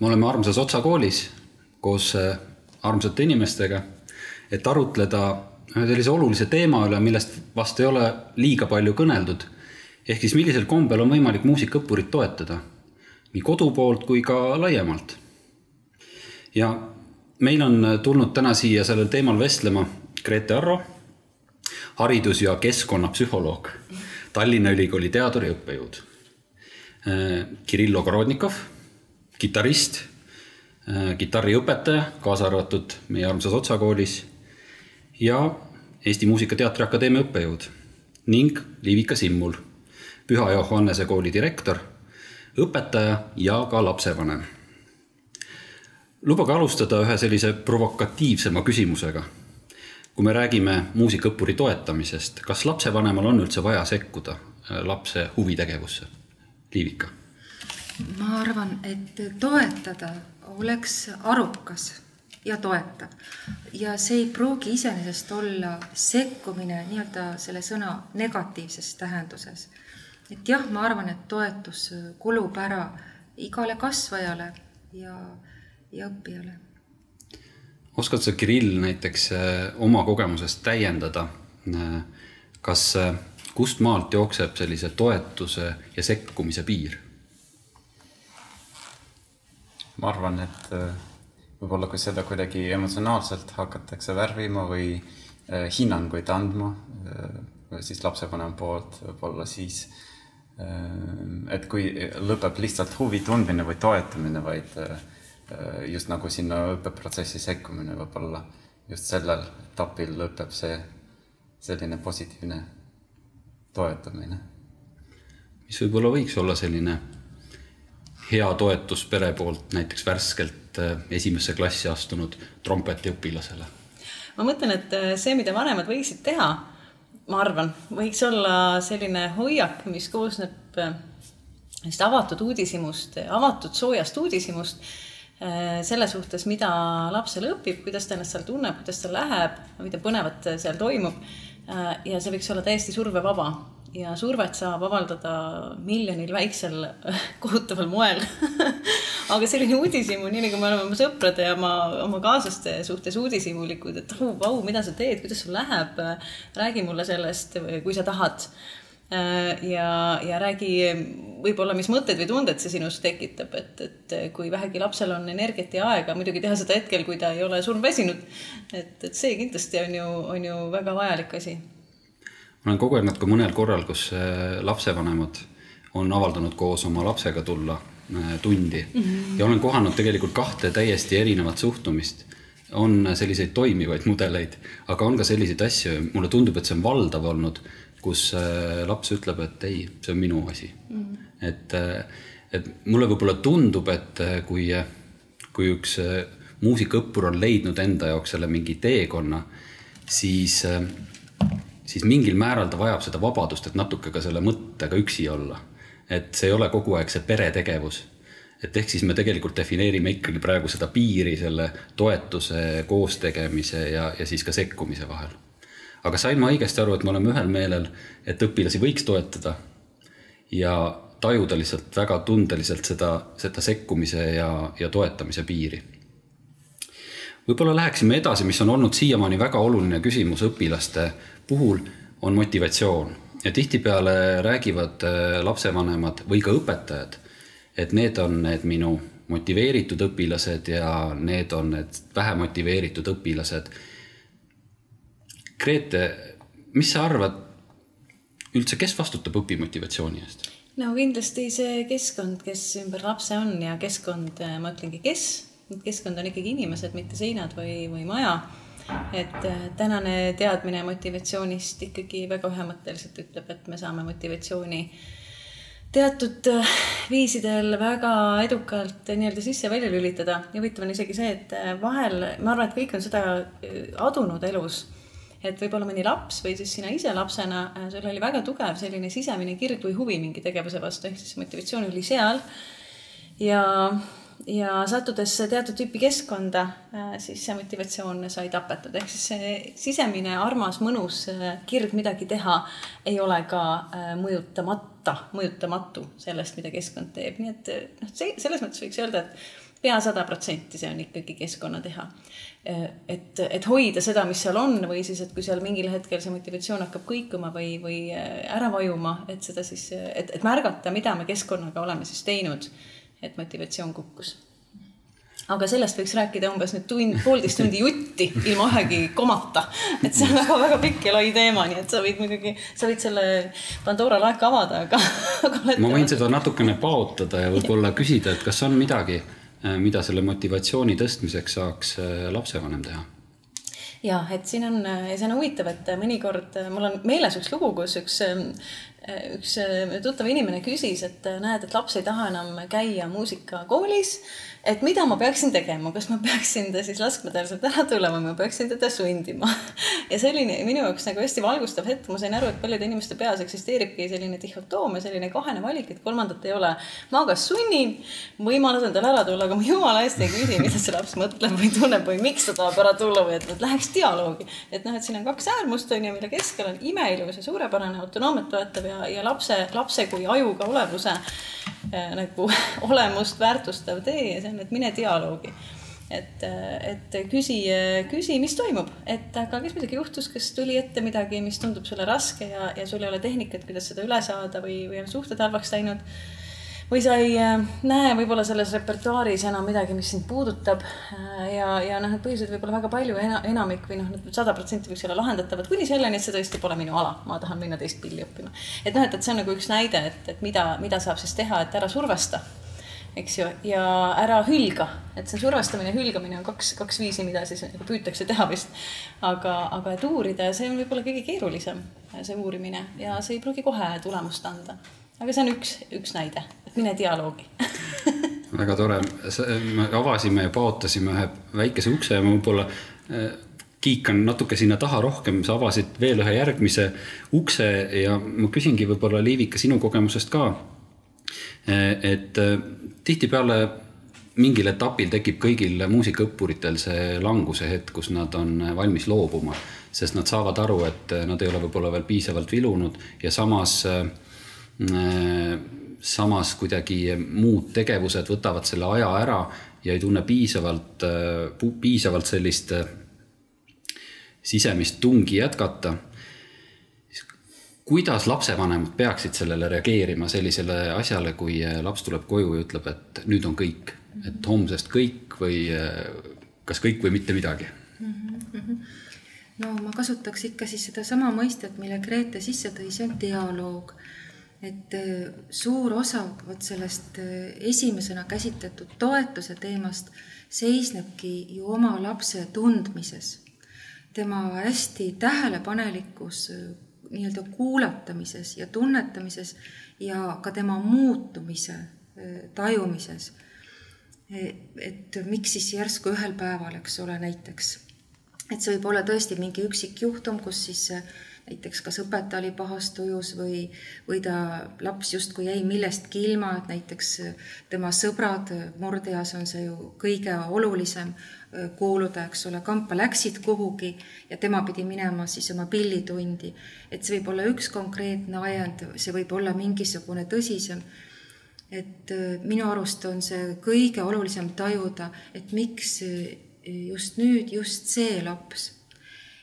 me oleme armsas Otsa koolis koos äh, armsate inimestega, et arutleda ühe sellise olulise teema üle, millest vast ei ole liiga palju kõneldud. ehk siis millisel kombel on võimalik muusikaõppurit toetada nii kodu poolt kui ka laiemalt. ja meil on tulnud täna siia sellel teemal vestlema Grete Arro, haridus- ja keskkonnapsühholoog, Tallinna Ülikooli teadur ja õppejõud. Äh, Kirill Ogorodnikov, kitarrist, äh, kitarriõpetaja, kaasa arvatud meie armsas Otsa koolis ja Eesti Muusika-Teatri Akadeemia õppejõud ning Liivika Simmul, Püha Johannese kooli direktor, õpetaja ja ka lapsevanem. lubage alustada ühe sellise provokatiivsema küsimusega. kui me räägime muusikaõppuri toetamisest, kas lapsevanemal on üldse vaja sekkuda äh, lapse huvitegevusse? Liivika. Ma arvan, et toetada oleks arukas ja toetav. ja see ei pruugi iseenesest olla sekkumine nii-öelda selle sõna negatiivses tähenduses. et jah, ma arvan, et toetus kulub ära igale kasvajale ja, ja õppijale. oskad sa, Kirill, näiteks äh, oma kogemusest täiendada, äh, kas, äh, kust maalt jookseb sellise toetuse ja sekkumise piir? Ma arvan, et võib-olla kui seda kuidagi emotsionaalselt hakatakse värvima või äh, hinnanguid andma äh, siis lapsevanema poolt, võib-olla siis äh, et kui lõpeb lihtsalt huvi tundmine või toetamine, vaid äh, just nagu sinna õppeprotsessi sekkumine, võib-olla just sellel etapil lõpeb see selline positiivne toetamine. mis võib-olla võiks olla selline hea toetus pere poolt näiteks värskelt Äh, esimesse klassi astunud trompetiõpilasele? ma mõtlen, et äh, see, mida vanemad võiksid teha, ma arvan, võiks olla selline hoiak, mis koosneb äh, sellist avatud uudishimust, avatud soojast uudishimust selle suhtes, mida laps seal õpib, kuidas ta ennast seal tunneb, kuidas tal läheb, mida põnevat seal toimub. ja see võiks olla täiesti survevaba ja survet saab avaldada miljonil väiksel kohutaval moel aga selline uudishimu, nii nagu me oleme oma sõprade ja oma, oma kaaslaste suhtes uudishimulikud, et oh, vau, mida sa teed, kuidas sul läheb, räägi mulle sellest, kui sa tahad. ja, ja räägi võib-olla, mis mõtted või tunded see sinus tekitab, et, et kui vähegi lapsel on energiat ja aega, muidugi teha seda hetkel, kui ta ei ole surmväsinud. et, et see kindlasti on ju, on ju väga vajalik asi ma olen kogenud ka mõnel korral, kus äh, lapsevanemad on avaldanud koos oma lapsega tulla äh, tundi mm -hmm. ja olen kohanud tegelikult kahte täiesti erinevat suhtumist. on selliseid toimivaid mudeleid, aga on ka selliseid asju, mulle tundub, et see on valdav olnud, kus äh, laps ütleb, et ei, see on minu asi mm. -hmm. et, et mulle võib-olla tundub, et kui, kui üks muusikaõppur on leidnud enda jaoks selle mingi teekonna, siis siis mingil määral ta vajab seda vabadust, et natuke ka selle mõttega üksi olla. et see ei ole kogu aeg see peretegevus. et ehk siis me tegelikult defineerime ikkagi praegu seda piiri selle toetuse, koostegemise ja, ja siis ka sekkumise vahel. aga sain ma õigesti aru, et me oleme ühel meelel, et õpilasi võiks toetada ja tajuda lihtsalt väga tundeliselt seda, seda sekkumise ja, ja toetamise piiri võib-olla läheksime edasi, mis on olnud siiamaani väga oluline küsimus õpilaste puhul, on motivatsioon. ja tihtipeale räägivad äh, lapsevanemad või ka õpetajad, et need on need minu motiveeritud õpilased ja need on need vähe motiveeritud õpilased. Grete, mis sa arvad üldse, kes vastutab õpimotivatsiooni eest? no kindlasti see keskkond, kes ümber lapse on ja keskkond, äh, ma ütlengi, kes keskkond on ikkagi inimesed, mitte seinad või, või maja. et äh, tänane teadmine motivatsioonist ikkagi väga ühemõtteliselt ütleb, et me saame motivatsiooni teatud äh, viisidel väga edukalt nii-öelda sisse-välja lülitada ja huvitav on isegi see, et äh, vahel, ma arvan, et kõik on seda adunud elus et võib-olla mõni laps või siis sina ise lapsena, sul oli väga tugev selline sisemine kirg või huvi mingi tegevuse vastu, ehk siis motivatsioon oli seal. ja ja sattudes teatud tüüpi keskkonda, äh, siis see motivatsioon sai tapetud, ehk siis see sisemine armas, mõnus äh, kirg midagi teha ei ole ka äh, mõjutamata, mõjutamatu sellest, mida keskkond teeb, nii et noh, see selles mõttes võiks öelda, et pea sada protsenti see on ikkagi keskkonna teha. et, et hoida seda, mis seal on või siis, et kui seal mingil hetkel see motivatsioon hakkab kõikuma või, või ära vajuma, et seda siis, et, et märgata, mida me keskkonnaga oleme siis teinud, et motivatsioon kukkus aga sellest võiks rääkida umbes nüüd tund, poolteist tundi jutti ilma ühegi komata. et see on väga-väga pikk ja lai teema, nii et sa võid muidugi, sa võid selle Pandora laeka avada, aga, aga. ma võin seda natukene paotada ja võib-olla küsida, et kas on midagi, mida selle motivatsiooni tõstmiseks saaks eh, lapsevanem teha? ja et siin on, see on huvitav, et mõnikord mul on meeles üks lugu, kus üks üks tuttav inimene küsis, et näed, et laps ei taha enam käia muusikakoolis et mida ma peaksin tegema, kas ma peaksin ta siis laskma tal sealt ära tulema ma peaksin teda sundima. ja selline minu jaoks nagu hästi valgustav hetk, ma sain aru, et paljude inimeste peas eksisteeribki selline dihhotoom ja selline kahene valik, et kolmandat ei ole. ma kas sunnin või ma lasen tal ära tulla, aga ma jumala hästi ei küsi, mida see laps mõtleb või tunneb või miks ta tahab ära tulla või et, et läheks dialoogi. et noh, et siin on kaks äärmust on ju, mille keskel on imeilus ja suurepärane autonoomiat toetav ja, ja lapse, lapse kui ajuga olevuse äh, nagu olemust väärtustav tee ja see on, et mine dialoogi. et, et küsi, küsi, mis toimub, et aga kas midagi juhtus, kas tuli ette midagi, mis tundub sulle raske ja, ja sul ei ole tehnikat, kuidas seda üle saada või, või on suhted halvaks läinud või sa ei äh, näe võib-olla selles repertuaaris enam midagi, mis sind puudutab. Äh, ja, ja noh, need põhjused võib olla väga palju, enamik või noh, sada protsenti võiks olla lahendatavad kuni selleni, et see tõesti pole minu ala, ma tahan minna teist pilli õppima. et noh, et, et see on nagu üks näide, et, et mida, mida saab siis teha, et ära survesta eks ju, ja ära hülga, et see survestamine ja hülgamine on kaks, kaks viisi, mida siis nagu püütakse teha vist. aga, aga et uurida, see on võib-olla kõige keerulisem, see uurimine ja see ei pruugi kohe tulemust anda. aga see on üks, üks näide, mine dialoogi. Väga tore, me avasime ja paotasime ühe väikese ukse ja ma võib-olla eh, kiikan natuke sinna taha rohkem, sa avasid veel ühe järgmise ukse ja ma küsingi võib-olla Liivika sinu kogemusest ka. Eh, et eh, tihtipeale mingil etapil tekib kõigil muusikaõppuritel see languse hetk, kus nad on valmis loobuma, sest nad saavad aru, et nad ei ole võib-olla veel piisavalt vilunud ja samas äh, samas kuidagi muud tegevused võtavad selle aja ära ja ei tunne piisavalt, piisavalt sellist äh, sisemist tungi jätkata kuidas lapsevanemad peaksid sellele reageerima, sellisele asjale, kui äh, laps tuleb koju ja ütleb, et nüüd on kõik, et homsest kõik või äh, kas kõik või mitte midagi mm? -hmm. no ma kasutaks ikka siis sedasama mõistet, mille Grete sisse tõi, see on dialoog. Et äh, suur osa vot sellest esimesena käsitletud toetuse teemast seisnebki ju oma lapse tundmises, tema hästi tähelepanelikkus nii-öelda kuulatamises ja tunnetamises ja ka tema muutumise tajumises. Eh, et miks siis järsku ühel päeval, eks ole, näiteks, et see võib olla tõesti mingi üksik juhtum, kus siis näiteks kas õpetaja oli pahas tujus või, või ta, laps justkui jäi millestki ilma, et näiteks tema sõbrad, murdeas on see ju kõige olulisem, kuuluda, eks ole, kampa läksid kuhugi ja tema pidi minema siis oma pillitundi. et see võib olla üks konkreetne ajend, see võib olla mingisugune tõsisem. et äh, minu arust on see kõige olulisem tajuda, et miks äh, just nüüd just see laps.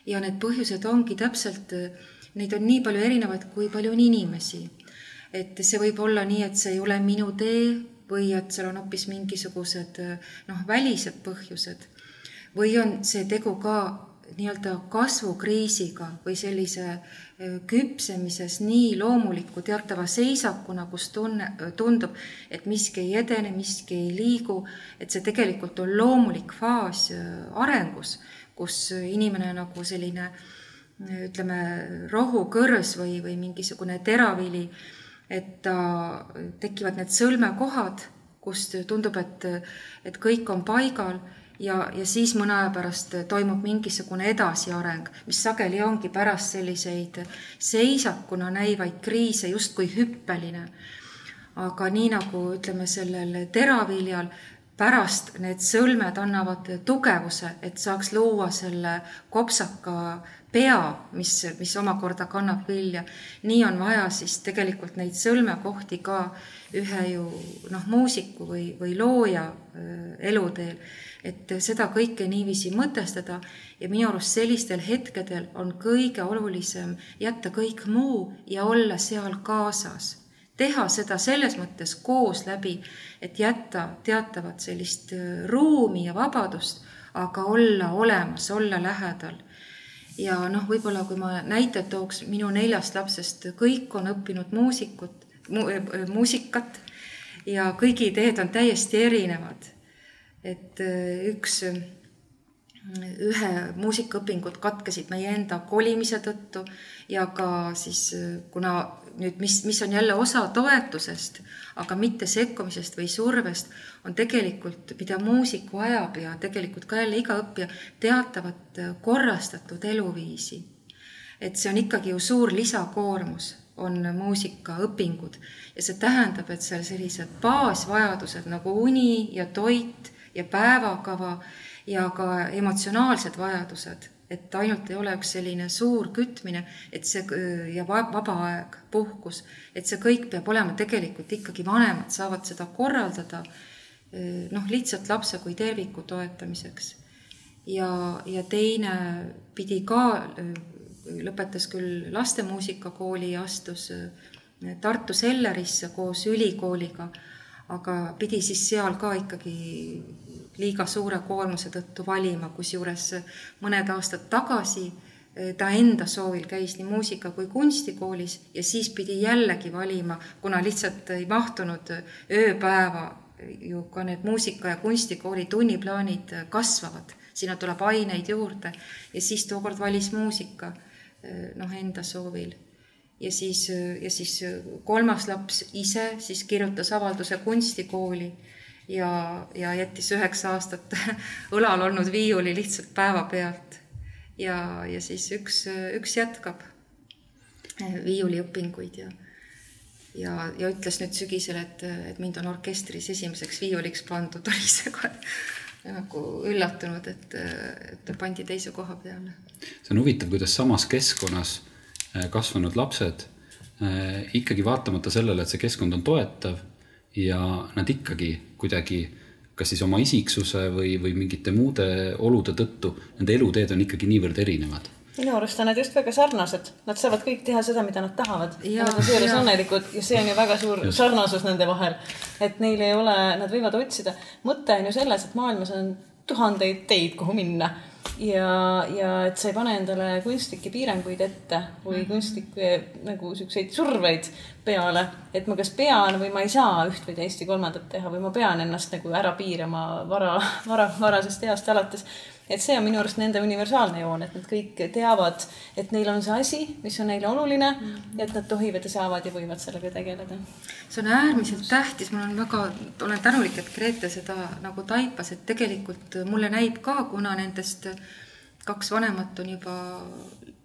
Ja need põhjused ongi täpselt, äh, neid on nii palju erinevaid, kui palju on inimesi. et see võib olla nii, et see ei ole minu tee või et seal on hoopis mingisugused noh, välised põhjused või on see tegu ka nii-öelda kasvukriisiga või sellise küpsemises nii loomuliku teatava seisakuna, kus tunne, tundub, et miski ei edene, miski ei liigu, et see tegelikult on loomulik faas arengus, kus inimene nagu selline ütleme, rohukõrs või, või mingisugune teravili, et ta, tekivad need sõlmekohad, kust tundub, et, et kõik on paigal ja, ja siis mõne aja pärast toimub mingisugune edasiareng, mis sageli ongi pärast selliseid seisakuna näivaid kriise justkui hüppeline. aga nii nagu ütleme, sellel teraviljal pärast need sõlmed annavad tugevuse, et saaks luua selle kopsaka pea, mis, mis omakorda kannab vilja. nii on vaja siis tegelikult neid sõlmekohti ka ühe ju noh, muusiku või, või looja äh, eluteel, et seda kõike niiviisi mõtestada ja minu arust sellistel hetkedel on kõige olulisem jätta kõik muu ja olla seal kaasas. Teha seda selles mõttes koos läbi, et jätta teatavat sellist äh, ruumi ja vabadust, aga olla olemas, olla lähedal ja noh, võib-olla kui ma näite tooks, minu neljast lapsest kõik on õppinud muusikut mu,, äh, muusikat ja kõigi ideed on täiesti erinevad. et äh, üks, äh, ühe muusikaõpingud katkesid meie enda kolimise tõttu ja ka siis kuna nüüd, mis, mis on jälle osa toetusest, aga mitte sekkumisest või survest, on tegelikult, mida muusik vajab ja tegelikult ka jälle iga õppija, teatavat korrastatud eluviisi. et see on ikkagi ju suur lisakoormus, on muusikaõpingud ja see tähendab, et seal sellised baasvajadused nagu uni ja toit ja päevakava ja ka emotsionaalsed vajadused et ainult ei ole üks selline suur kütmine, et see ja vaba aeg, puhkus, et see kõik peab olema tegelikult ikkagi vanemad saavad seda korraldada noh, lihtsalt lapse kui terviku toetamiseks. ja, ja teine pidi ka, lõpetas küll lastemuusikakooli ja astus Tartu Sellerisse koos ülikooliga, aga pidi siis seal ka ikkagi liiga suure koormuse tõttu valima, kusjuures mõned aastad tagasi eh, ta enda soovil käis nii muusika kui kunstikoolis ja siis pidi jällegi valima, kuna lihtsalt ei mahtunud ööpäeva ju ka need muusika- ja kunstikooli tunniplaanid kasvavad, sinna tuleb aineid juurde ja siis tookord valis muusika eh, noh, enda soovil. Ja siis, ja siis kolmas laps ise siis kirjutas avalduse kunstikooli ja, ja jättis üheksa aastat õlal olnud viiuli lihtsalt päevapealt. ja, ja siis üks, üks jätkab viiuliõpinguid ja, ja, ja ütles nüüd sügisel, et, et mind on orkestris esimeseks viiuliks pandud, oli see kohe nagu üllatunud, et, et ta pandi teise koha peale. see on huvitav, kuidas samas keskkonnas eh, kasvanud lapsed eh, ikkagi vaatamata sellele, et see keskkond on toetav ja nad ikkagi kuidagi kas siis oma isiksuse või, või mingite muude olude tõttu, nende eluteed on ikkagi niivõrd erinevad. Minu arust on nad just väga sarnased, nad saavad kõik teha seda, mida nad tahavad. Ja, ja nad on seejuures õnnelikud ja see on ju väga suur just. sarnasus nende vahel. et neil ei ole, nad võivad otsida, mõte on ju selles, et maailmas on tuhandeid teid, kuhu minna ja, ja et sa ei pane endale kunstlikke piiranguid ette või mhm. kunstlikke nagu siukseid surveid peale, et ma kas pean või ma ei saa üht või teist või kolmandat teha või ma pean ennast nagu ära piirama vara, vara, varasest east alates et see on minu arust nende universaalne joon, et nad kõik teavad, et neil on see asi, mis on neile oluline mm -hmm. ja et nad tohivad ja saavad ja võivad sellega tegeleda. see on äärmiselt tähtis, ma olen väga, olen tänulik, et Grete seda nagu taipas, et tegelikult mulle näib ka, kuna nendest kaks vanemat on juba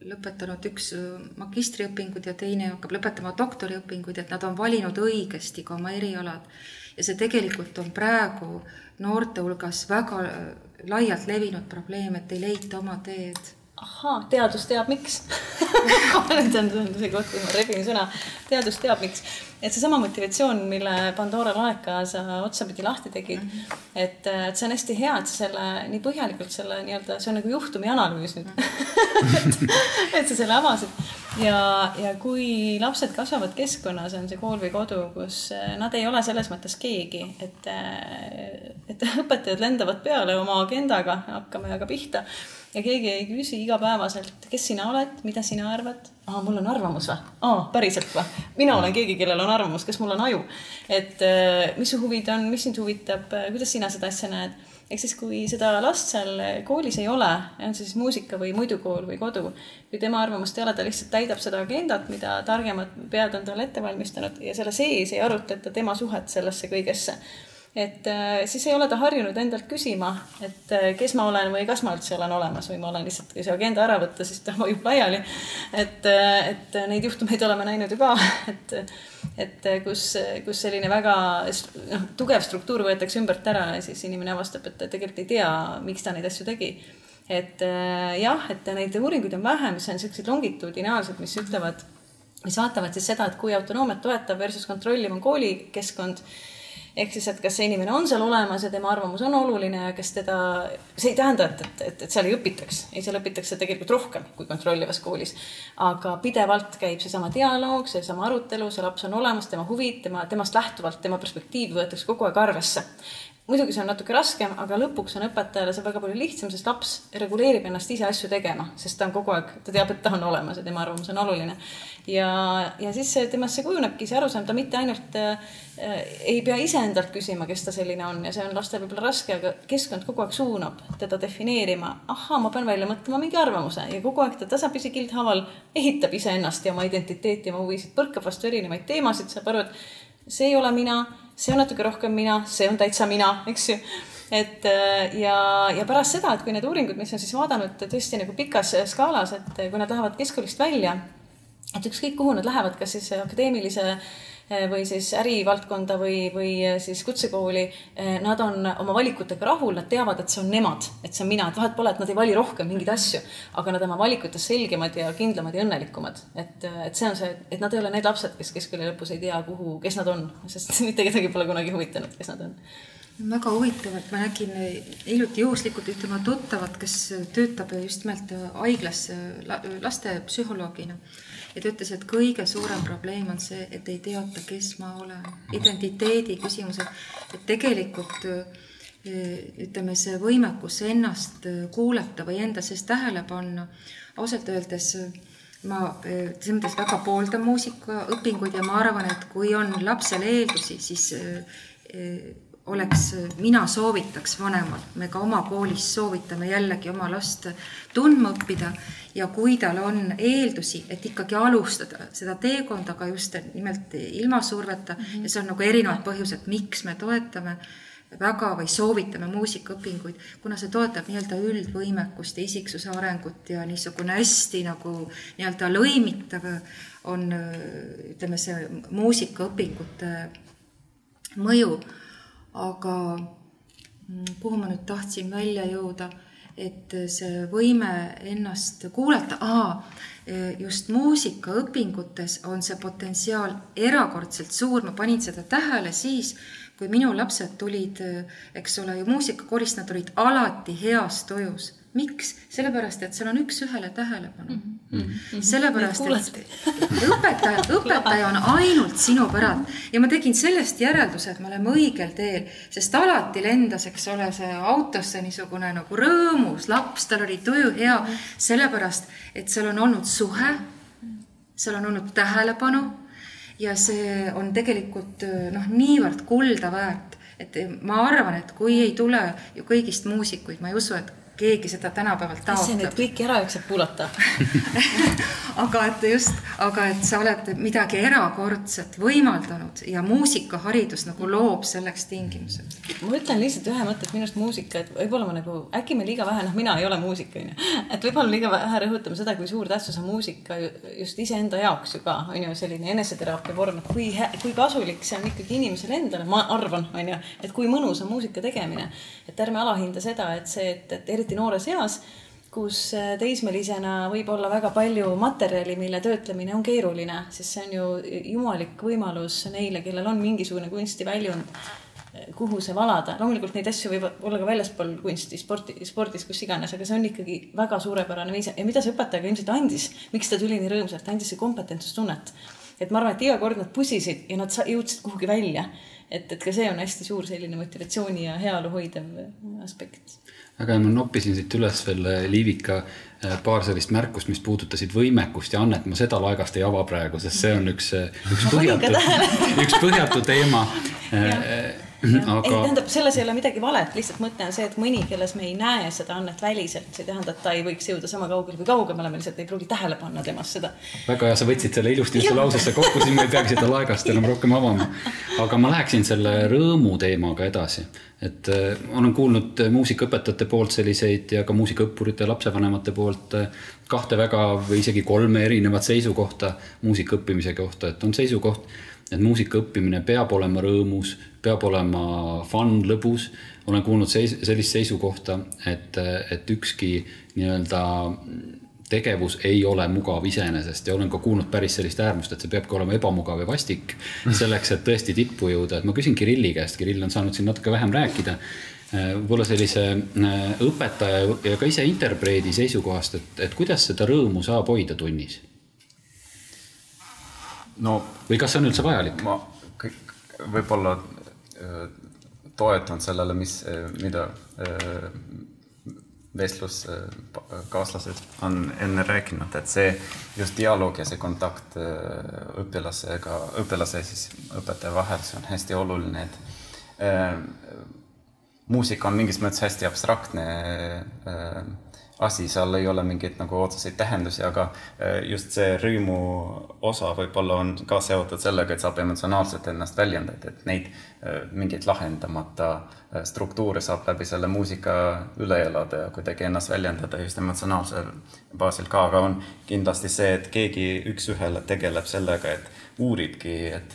lõpetanud üks magistriõpingud ja teine hakkab lõpetama doktoriõpinguid, et nad on valinud õigesti ka oma erialad. ja see tegelikult on praegu noorte hulgas väga laialt levinud probleem, et ei leita oma teed. ahaa, teadus teab miks nüüd on see koht, kus ma rebin sõna. teadus teab miks, et seesama motivatsioon, mille Pandora laeka sa otsapidi lahti tegid mm, -hmm. et, et see on hästi hea, et sa selle nii põhjalikult selle nii-öelda, see on nagu juhtumi analüüs nüüd et, et sa selle avasid ja, ja kui lapsed kasvavad keskkonnas, on see kool või kodu, kus eh, nad ei ole selles mõttes keegi, et, eh, et õpetajad lendavad peale oma agendaga, hakkame aga pihta ja keegi ei küsi igapäevaselt, kes sina oled, mida sina arvad? aa, mul on arvamus või? aa, päriselt või? mina olen keegi, kellel on arvamus, kas mul on aju? et eh, mis su huvid on, mis sind huvitab, kuidas sina seda asja näed? Ehk siis, kui seda last seal koolis ei ole, on see siis muusika või muidu kool või kodu, kui tema arvamust ei ole, ta lihtsalt täidab seda agendat, mida targemad pead on talle ette valmistanud ja selle sees ei arutleta tema suhet sellesse kõigesse et äh, siis ei ole ta harjunud endalt küsima, et äh, kes ma olen või kas ma üldse olen olemas või ma olen lihtsalt, kui see agenda ära võtta, siis ta vajub laiali. et, äh, et neid juhtumeid oleme näinud ju ka, et, et kus, kus selline väga noh, tugev struktuur võetakse ümbert ära ja siis inimene avastab, et ta tegelikult ei tea, miks ta neid asju tegi et jah, et neid uuringuid on vähe, mis on siuksed longitudinaalsed, mis ütlevad mis vaatavad siis seda, et kui autonoomiat toetav versus kontrolliv on koolikeskkond ehk siis, et kas see inimene on seal olemas ja tema arvamus on oluline ja kas teda, see ei tähenda, et, et, et, et seal ei õpitaks, ei, seal õpitakse tegelikult rohkem kui kontrollivas koolis. aga pidevalt käib seesama dialoog, seesama arutelu, see laps on olemas, tema huvid, tema, temast lähtuvalt, tema perspektiivi võetakse kogu aeg arvesse muidugi see on natuke raskem, aga lõpuks on õpetajale see väga palju lihtsam, sest laps reguleerib ennast ise asju tegema, sest ta on kogu aeg, ta teab, et ta on olemas ja tema arvamus on oluline. ja, ja siis temast see kujunebki see arusaam, ta mitte ainult äh, ei pea iseendalt küsima, kes ta selline on ja see on lastel võib-olla raske, aga keskkond kogu aeg suunab teda defineerima. ahhaa, ma pean välja mõtlema mingi arvamuse ja kogu aeg ta tasapisi kildhaaval ehitab iseennast ja oma identiteeti, oma huvisid, põrkab vastu erinevaid teemasid, saab aru, et see ei ole mina see on natuke rohkem mina, see on täitsa mina, eks ju. et äh, ja, ja pärast seda, et kui need uuringud, mis on siis vaadanud tõesti nagu pikas skaalas, et kui nad lähevad keskkoolist välja, et ükskõik kuhu nad lähevad, kas siis akadeemilise või siis ärivaldkonda või, või eh, siis kutsekooli, eh, nad on oma valikutega rahul, nad teavad, et see on nemad, et see on mina, et vahet pole, et nad ei vali rohkem mingeid asju, aga nad oma valikutes selgemad ja kindlamad ja õnnelikumad. et, et see on see, et nad ei ole need lapsed, kes keskkooli lõpus ei tea, kuhu, kes nad on, sest mitte kedagi pole kunagi huvitanud, kes nad on väga huvitav, et ma nägin hiljuti juhuslikult ühte oma tuttavat, kes töötab just nimelt haiglas lastepsühholoogina ja ta ütles, et kõige suurem probleem on see, et ei teata, kes ma olen, identiteedi küsimused, et tegelikult ütleme, see võimekus ennast kuulata või enda sees tähele panna, ausalt öeldes ma selles mõttes väga pooldan muusikaõpinguid ja ma arvan, et kui on lapsel eeldusi, siis oleks, mina soovitaks vanemal, me ka oma koolis soovitame jällegi oma last tundma õppida ja kui tal on eeldusi, et ikkagi alustada seda teekonda, aga just nimelt ilma surveta mm -hmm. ja see on nagu erinevad põhjused, miks me toetame väga või soovitame muusikaõpinguid, kuna see toetab nii-öelda üldvõimekust ja isiksuse arengut ja niisugune hästi nagu nii-öelda lõimitav on ütleme, see muusikaõpingute mõju aga mm, kuhu ma nüüd tahtsin välja jõuda, et see võime ennast kuulata, just muusikaõpingutes on see potentsiaal erakordselt suur, ma panin seda tähele siis, kui minu lapsed tulid, eks ole ju muusikakoorist, nad olid alati heas tujus miks? sellepärast, et seal on üks-ühele tähelepanu mm. -hmm. Sellepärast, et õpetaja, õpetaja on ainult sinu päralt ja ma tegin sellest järelduse, et me oleme õigel teel, sest alati lendas, eks ole, see autosse niisugune nagu rõõmus laps, tal oli tuju hea, sellepärast et seal on olnud suhe, seal on olnud tähelepanu ja see on tegelikult noh, niivõrd kulda väärt et ma arvan, et kui ei tule ju kõigist muusikuid, ma ei usu, et keegi seda tänapäeval taotleb. see nüüd kõiki ära jaksab kuulata aga et just, aga et sa oled midagi erakordset võimaldanud ja muusikaharidus nagu loob selleks tingimused. ma ütlen lihtsalt ühe mõtte, et minu arust muusika, et võib-olla ma nagu, äkki me liiga vähe, noh, mina ei ole muusik, onju. et võib-olla liiga vähe rõhutame seda, kui suur tähtsus on muusika just iseenda jaoks ju ka, onju, selline eneseteraapia vorm, et kui, kui kasulik see on ikkagi inimesele endale, ma arvan, onju, et kui mõnus on muusika tegemine. et ärme alahinda seda, et see, et, et eriti eriti noores eas, kus äh, teismelisena võib olla väga palju materjali, mille töötlemine on keeruline, sest see on ju jumalik võimalus neile, kellel on mingisugune kunstiväljund, äh, kuhu see valada. loomulikult neid asju võib olla ka väljaspool kunsti, sporti, spordis, kus iganes, aga see on ikkagi väga suurepärane viis ja mida see õpetaja ka ilmselt andis, miks ta tuli nii rõõmsalt, andis see kompetentsustunnet. et ma arvan, et iga kord nad pusisid ja nad jõudsid kuhugi välja. et, et ka see on hästi suur selline motivatsiooni ja heaolu hoidev aspekt hea, ma noppisin siit üles veel äh, Liivika äh, paar sellist märkust, mis puudutasid võimekust ja annet, ma seda laegast ei ava praegu, sest see on üks, äh, üks põhjatu, üks põhjatu teema aga. ei, tähendab, selles ei ole midagi valet, lihtsalt mõte on see, et mõni, kelles me ei näe seda annet väliselt, see ei tähenda, et ta ei võiks jõuda sama kaugele või kaugemale, me lihtsalt ei pruugi tähele panna temas seda. väga hea, sa võtsid selle ilusti ühte lausesse kokku, siis ma ei peagi seda laegast enam rohkem avama. aga ma läheksin selle rõõmu teemaga edasi. et äh, olen kuulnud muusikaõpetajate poolt selliseid ja ka muusikaõppurite ja lapsevanemate poolt äh, kahte väga või isegi kolme erinevat seisukohta muusika õppimise kohta, et on seisukoht et muusika õppimine peab olema rõõmus, peab olema fun, lõbus. olen kuulnud seis, sellist seisukohta, et, et ükski nii-öelda tegevus ei ole mugav iseenesest ja olen ka kuulnud päris sellist äärmust, et see peabki olema ebamugav ja vastik selleks, et tõesti tippu jõuda, et ma küsin Kirilli käest, Kirill on saanud siin natuke vähem rääkida. võib-olla sellise äh, õpetaja ja ka ise interpreedi seisukohast, et, et kuidas seda rõõmu saab hoida tunnis? No või kas see on üldse vajalik? ma kõik võib-olla äh, toetun sellele, mis, mida äh, vestluskaaslased on enne rääkinud, et see just dialoog ja see kontakt äh, õpilasega, õpilase siis õpetaja vahel, see on hästi oluline, et äh, muusika on mingis mõttes hästi abstraktne äh, asi, seal ei ole mingeid nagu otseseid tähendusi, aga äh, just see rõõmu osa võib-olla on ka seotud sellega, et saab emotsionaalselt ennast väljendada, et neid äh, mingeid lahendamata äh, struktuure saab läbi selle muusika üle elada ja kuidagi ennast väljendada just emotsionaalsel baasil ka, aga on kindlasti see, et keegi üks-ühele tegeleb sellega, et uuribki, et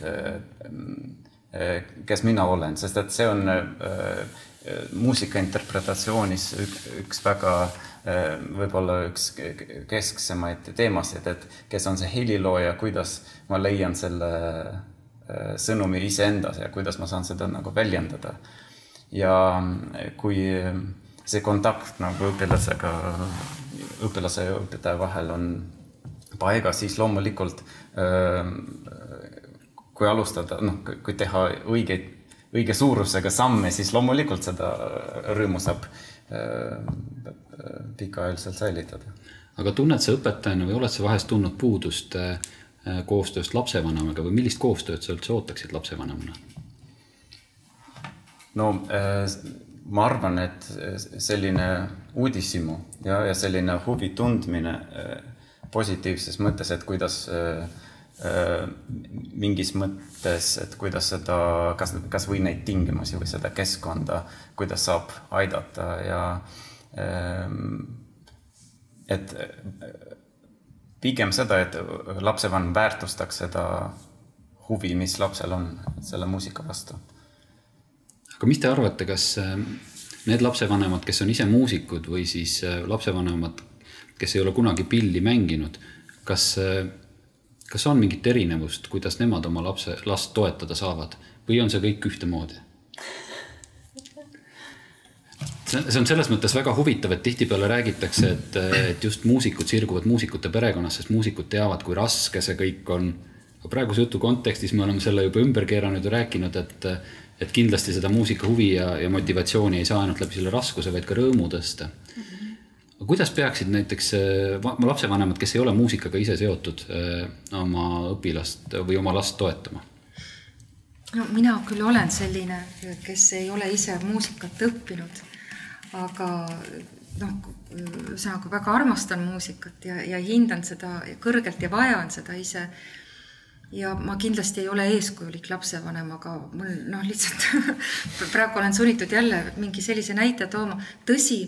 kes mina olen, sest et see on muusika interpretatsioonis üks väga äh, Äh, võib-olla üks kesksemaid teemasid, et kes on see helilooja, kuidas ma leian selle äh, sõnumi iseendas ja kuidas ma saan seda nagu väljendada. ja äh, kui see kontakt nagu õpilasega, õpilase ja õpetaja vahel on paigas, siis loomulikult kui alustada, noh, kui teha õigeid, õige suurusega samme, siis loomulikult seda rõõmu saab pikaajaliselt säilitada. aga tunned sa õpetajana või oled sa vahest tundnud puudust äh, koostööst lapsevanemaga või millist koostööd sa üldse ootaksid lapsevanemana? no äh, ma arvan, et selline uudishimu ja, ja selline huvi tundmine äh, positiivses mõttes, et kuidas mingis mõttes, et kuidas seda, kas, kas või neid tingimusi või seda keskkonda, kuidas saab aidata ja äh, et pigem seda, et lapsevanem väärtustaks seda huvi, mis lapsel on selle muusika vastu. aga mis te arvate, kas need lapsevanemad, kes on ise muusikud või siis lapsevanemad, kes ei ole kunagi pilli mänginud, kas, kas on mingit erinevust, kuidas nemad oma lapse, last toetada saavad või on see kõik ühtemoodi? see on selles mõttes väga huvitav, et tihtipeale räägitakse, et, et just muusikud sirguvad muusikute perekonnas, sest muusikud teavad, kui raske see kõik on. praeguse jutu kontekstis me oleme selle juba ümber keeranud ja rääkinud, et, et kindlasti seda muusika huvi ja, ja motivatsiooni ei saa ainult läbi selle raskuse, vaid ka rõõmu tõsta. aga kuidas peaksid näiteks lapsevanemad, kes ei ole muusikaga ise seotud, oma õpilast või oma last toetama? no mina küll olen selline, kes ei ole ise muusikat õppinud aga noh, ühesõnaga väga armastan muusikat ja, ja hindan seda kõrgelt ja vajan seda ise. ja ma kindlasti ei ole eeskujulik lapsevanem, aga mul noh, lihtsalt praegu olen sunnitud jälle mingi sellise näite tooma. tõsi,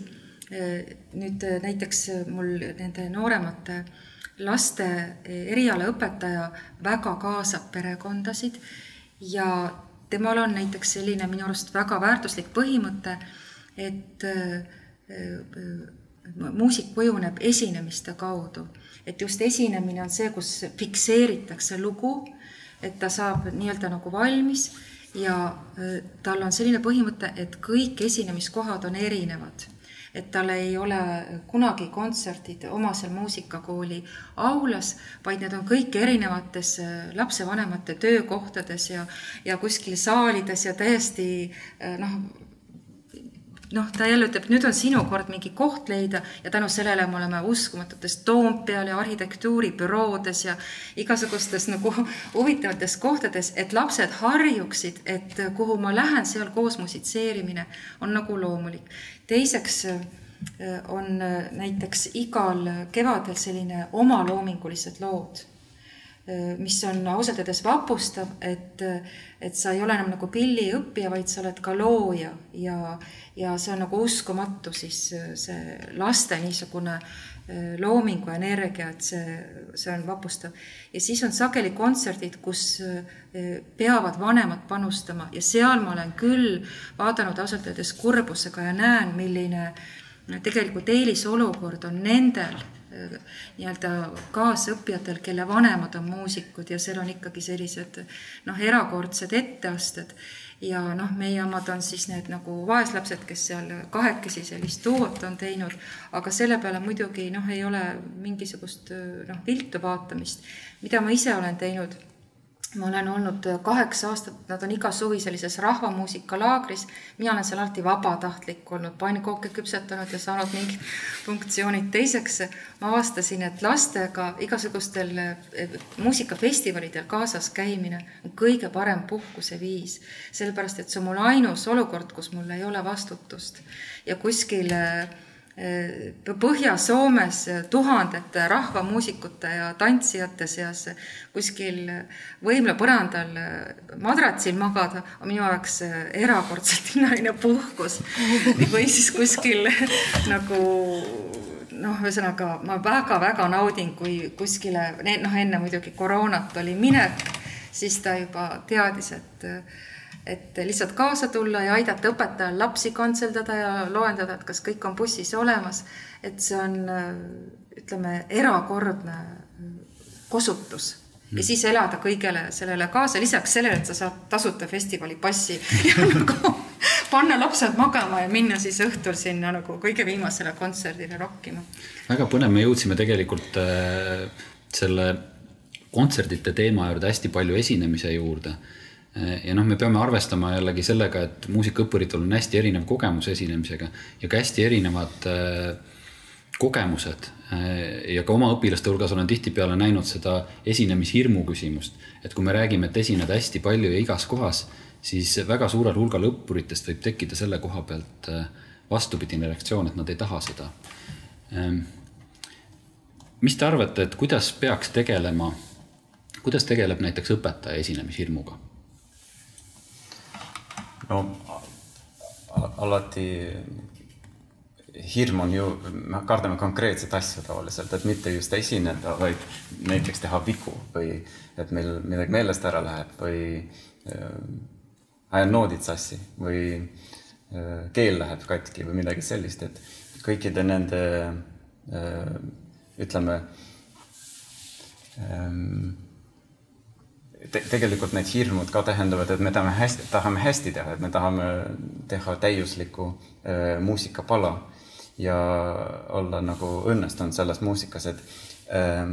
nüüd näiteks mul nende nooremate laste erialaõpetaja väga kaasab perekondasid ja temal on näiteks selline minu arust väga väärtuslik põhimõte et äh, äh, muusik kujuneb esinemiste kaudu, et just esinemine on see, kus fikseeritakse lugu, et ta saab nii-öelda nagu valmis ja äh, tal on selline põhimõte, et kõik esinemiskohad on erinevad et tal ei ole kunagi kontserdid oma seal muusikakooli aulas, vaid need on kõik erinevates lapsevanemate töökohtades ja, ja kuskil saalides ja täiesti noh, noh, ta jälle ütleb, nüüd on sinu kord mingi koht leida ja tänu sellele me oleme uskumatutes Toompeal ja arhitektuuribüroodes ja igasugustes nagu huvitavates kohtades, et lapsed harjuksid, et kuhu ma lähen, seal koos musitseerimine on nagu loomulik. Teiseks äh, on äh, näiteks igal kevadel selline omaloomingulised lood Äh, mis on ausalt öeldes vapustav, et, et sa ei ole enam nagu pilliõppija, vaid sa oled ka looja ja, ja see on nagu uskumatu siis see laste niisugune loomingu energia, et see, see on vapustav. ja siis on sageli kontserdid, kus peavad vanemad panustama ja seal ma olen küll vaadanud ausalt öeldes kurbusega ja näen, milline tegelikult eelisolukord on nendel nii-öelda kaasõppijatel, kelle vanemad on muusikud ja seal on ikkagi sellised noh, erakordsed etteasted ja noh, meie omad on siis need nagu vaeslapsed, kes seal kahekesi sellist duot on teinud, aga selle peale muidugi noh, ei ole mingisugust noh, viltu vaatamist. mida ma ise olen teinud ma olen olnud kaheksa aastat, nad on iga suvi sellises rahvamuusikalaagris. mina olen seal alati vabatahtlik olnud, pannkooke küpsetanud ja saanud mingid funktsioonid. teiseks ma avastasin, et lastega igasugustel eh, muusikafestivalidel kaasas käimine on kõige parem puhkuseviis. sellepärast, et see on mul ainus olukord, kus mul ei ole vastutust ja kuskil äh, Põhja-Soomes tuhandete rahvamuusikute ja tantsijate seas kuskil võimla põrandal madratsil magada on minu jaoks erakordselt hinnaline puhkus. või siis kuskil nagu noh, ühesõnaga ma väga-väga naudin, kui kuskile, noh, enne muidugi koroonat oli minek, siis ta juba teadis, et et lihtsalt kaasa tulla ja aidata õpetajal lapsi kantseldada ja loendada, et kas kõik on bussis olemas. et see on, ütleme, erakordne kosutus ja siis elada kõigele sellele kaasa, lisaks sellele, et sa saad tasuta festivali ja nagu panna lapsed magama ja minna siis õhtul sinna nagu kõige viimasele kontserdile rokkima. väga põnev, me jõudsime tegelikult äh, selle kontserdite teema juurde hästi palju esinemise juurde ja noh, me peame arvestama jällegi sellega, et muusikaõppuritel on hästi erinev kogemus esinemisega ja ka hästi erinevad äh, kogemused äh, ja ka oma õpilaste hulgas olen tihtipeale näinud seda esinemishirmu küsimust. et kui me räägime, et esineda hästi palju ja igas kohas, siis väga suurel hulgal õppuritest võib tekkida selle koha pealt äh, vastupidine reaktsioon, et nad ei taha seda. Ähm, mis te arvate, et kuidas peaks tegelema, kuidas tegeleb näiteks õpetaja esinemishirmuga? No alati hirm on ju, me kardame konkreetset asja tavaliselt, et mitte just esineda, vaid näiteks teha vigu või et meil midagi meelest ära läheb või äh, ajan noodid sassi või äh, keel läheb katki või midagi sellist, et kõikide nende äh, ütleme ähm, te tegelikult need hirmud ka tähendavad, et me tahame hästi, tahame hästi teha, et me tahame teha täiuslikku äh, muusikapala ja olla nagu õnnestunud selles muusikas, et äh,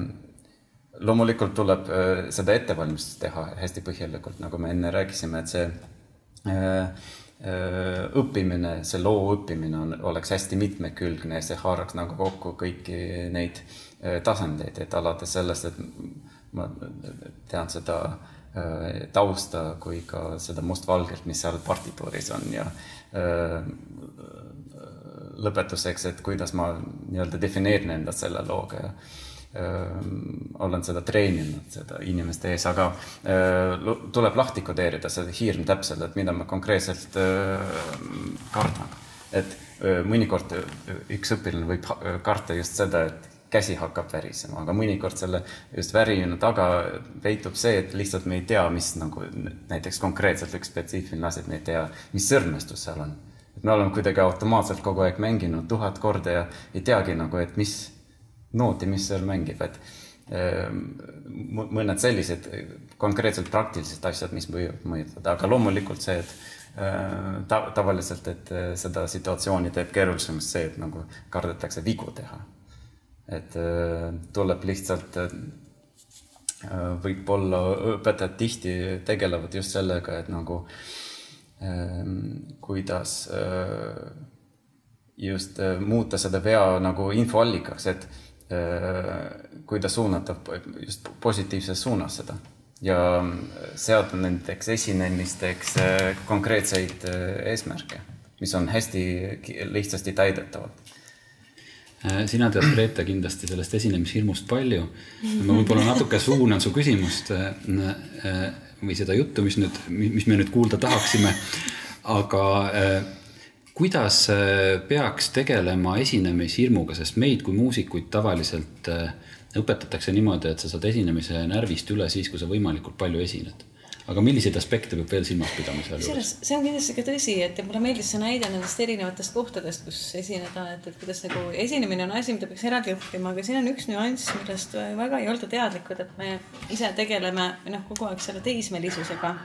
loomulikult tuleb äh, seda ettevalmistust teha hästi põhjalikult, nagu me enne rääkisime, et see äh, äh, õppimine, see loo õppimine on, oleks hästi mitmekülgne ja see haaraks nagu kokku kõiki neid äh, tasandeid, et alates sellest, et ma tean seda äh, tausta kui ka seda mustvalgelt, mis seal partituuris on ja äh, lõpetuseks, et kuidas ma nii-öelda defineerin ennast selle looga ja äh, olen seda treeninud, seda inimeste ees, aga tuleb lahti kodeerida see hirm täpselt, et mida ma konkreetselt kardan. et mõnikord üks õpilane võib karta just seda, et käsi hakkab värisema, aga mõnikord selle just värijune taga peitub see, et lihtsalt me ei tea, mis nagu näiteks konkreetselt üks spetsiifiline asi, et me ei tea, mis sõrmestus seal on. et me oleme kuidagi automaatselt kogu aeg mänginud tuhat korda ja ei teagi nagu, et mis nooti, mis seal mängib, et ehm, mõned sellised konkreetselt praktilised asjad, mis võivad mõjutada, aga loomulikult see, et ehm, ta, tavaliselt, et seda situatsiooni teeb keerulisemaks see, et nagu kardetakse vigu teha et äh, tuleb lihtsalt, äh, võib-olla õpetajad tihti tegelevad just sellega, et nagu ähm, kuidas äh, just muuta seda vea nagu infoallikaks, et kuidas suunata just positiivses suunas seda. Ja seada nendeks esinemisteks konkreetseid eesmärke, mis on hästi lihtsasti täidetavad. Äh, sina tead, Grete, kindlasti sellest esinemishirmust palju. ma võib-olla natuke suunan su küsimust äh, äh, või seda juttu, mis nüüd, mis me nüüd kuulda tahaksime. aga kuidas peaks tegelema esinemishirmuga, sest meid kui muusikuid tavaliselt õpetatakse niimoodi, et sa saad esinemise närvist üle siis, kui sa võimalikult palju esined. Aga milliseid aspekte peab veel silmas pidama sealjuures? kusjuures see on kindlasti ka tõsi, et mulle meeldis see näide nendest erinevatest kohtadest, kus esineda, et, et kuidas nagu esinemine on asi, mida peaks eraldi õppima, aga siin on üks nüanss, millest väga ei olda teadlikud, et me ise tegeleme noh, kogu aeg selle teismelisusega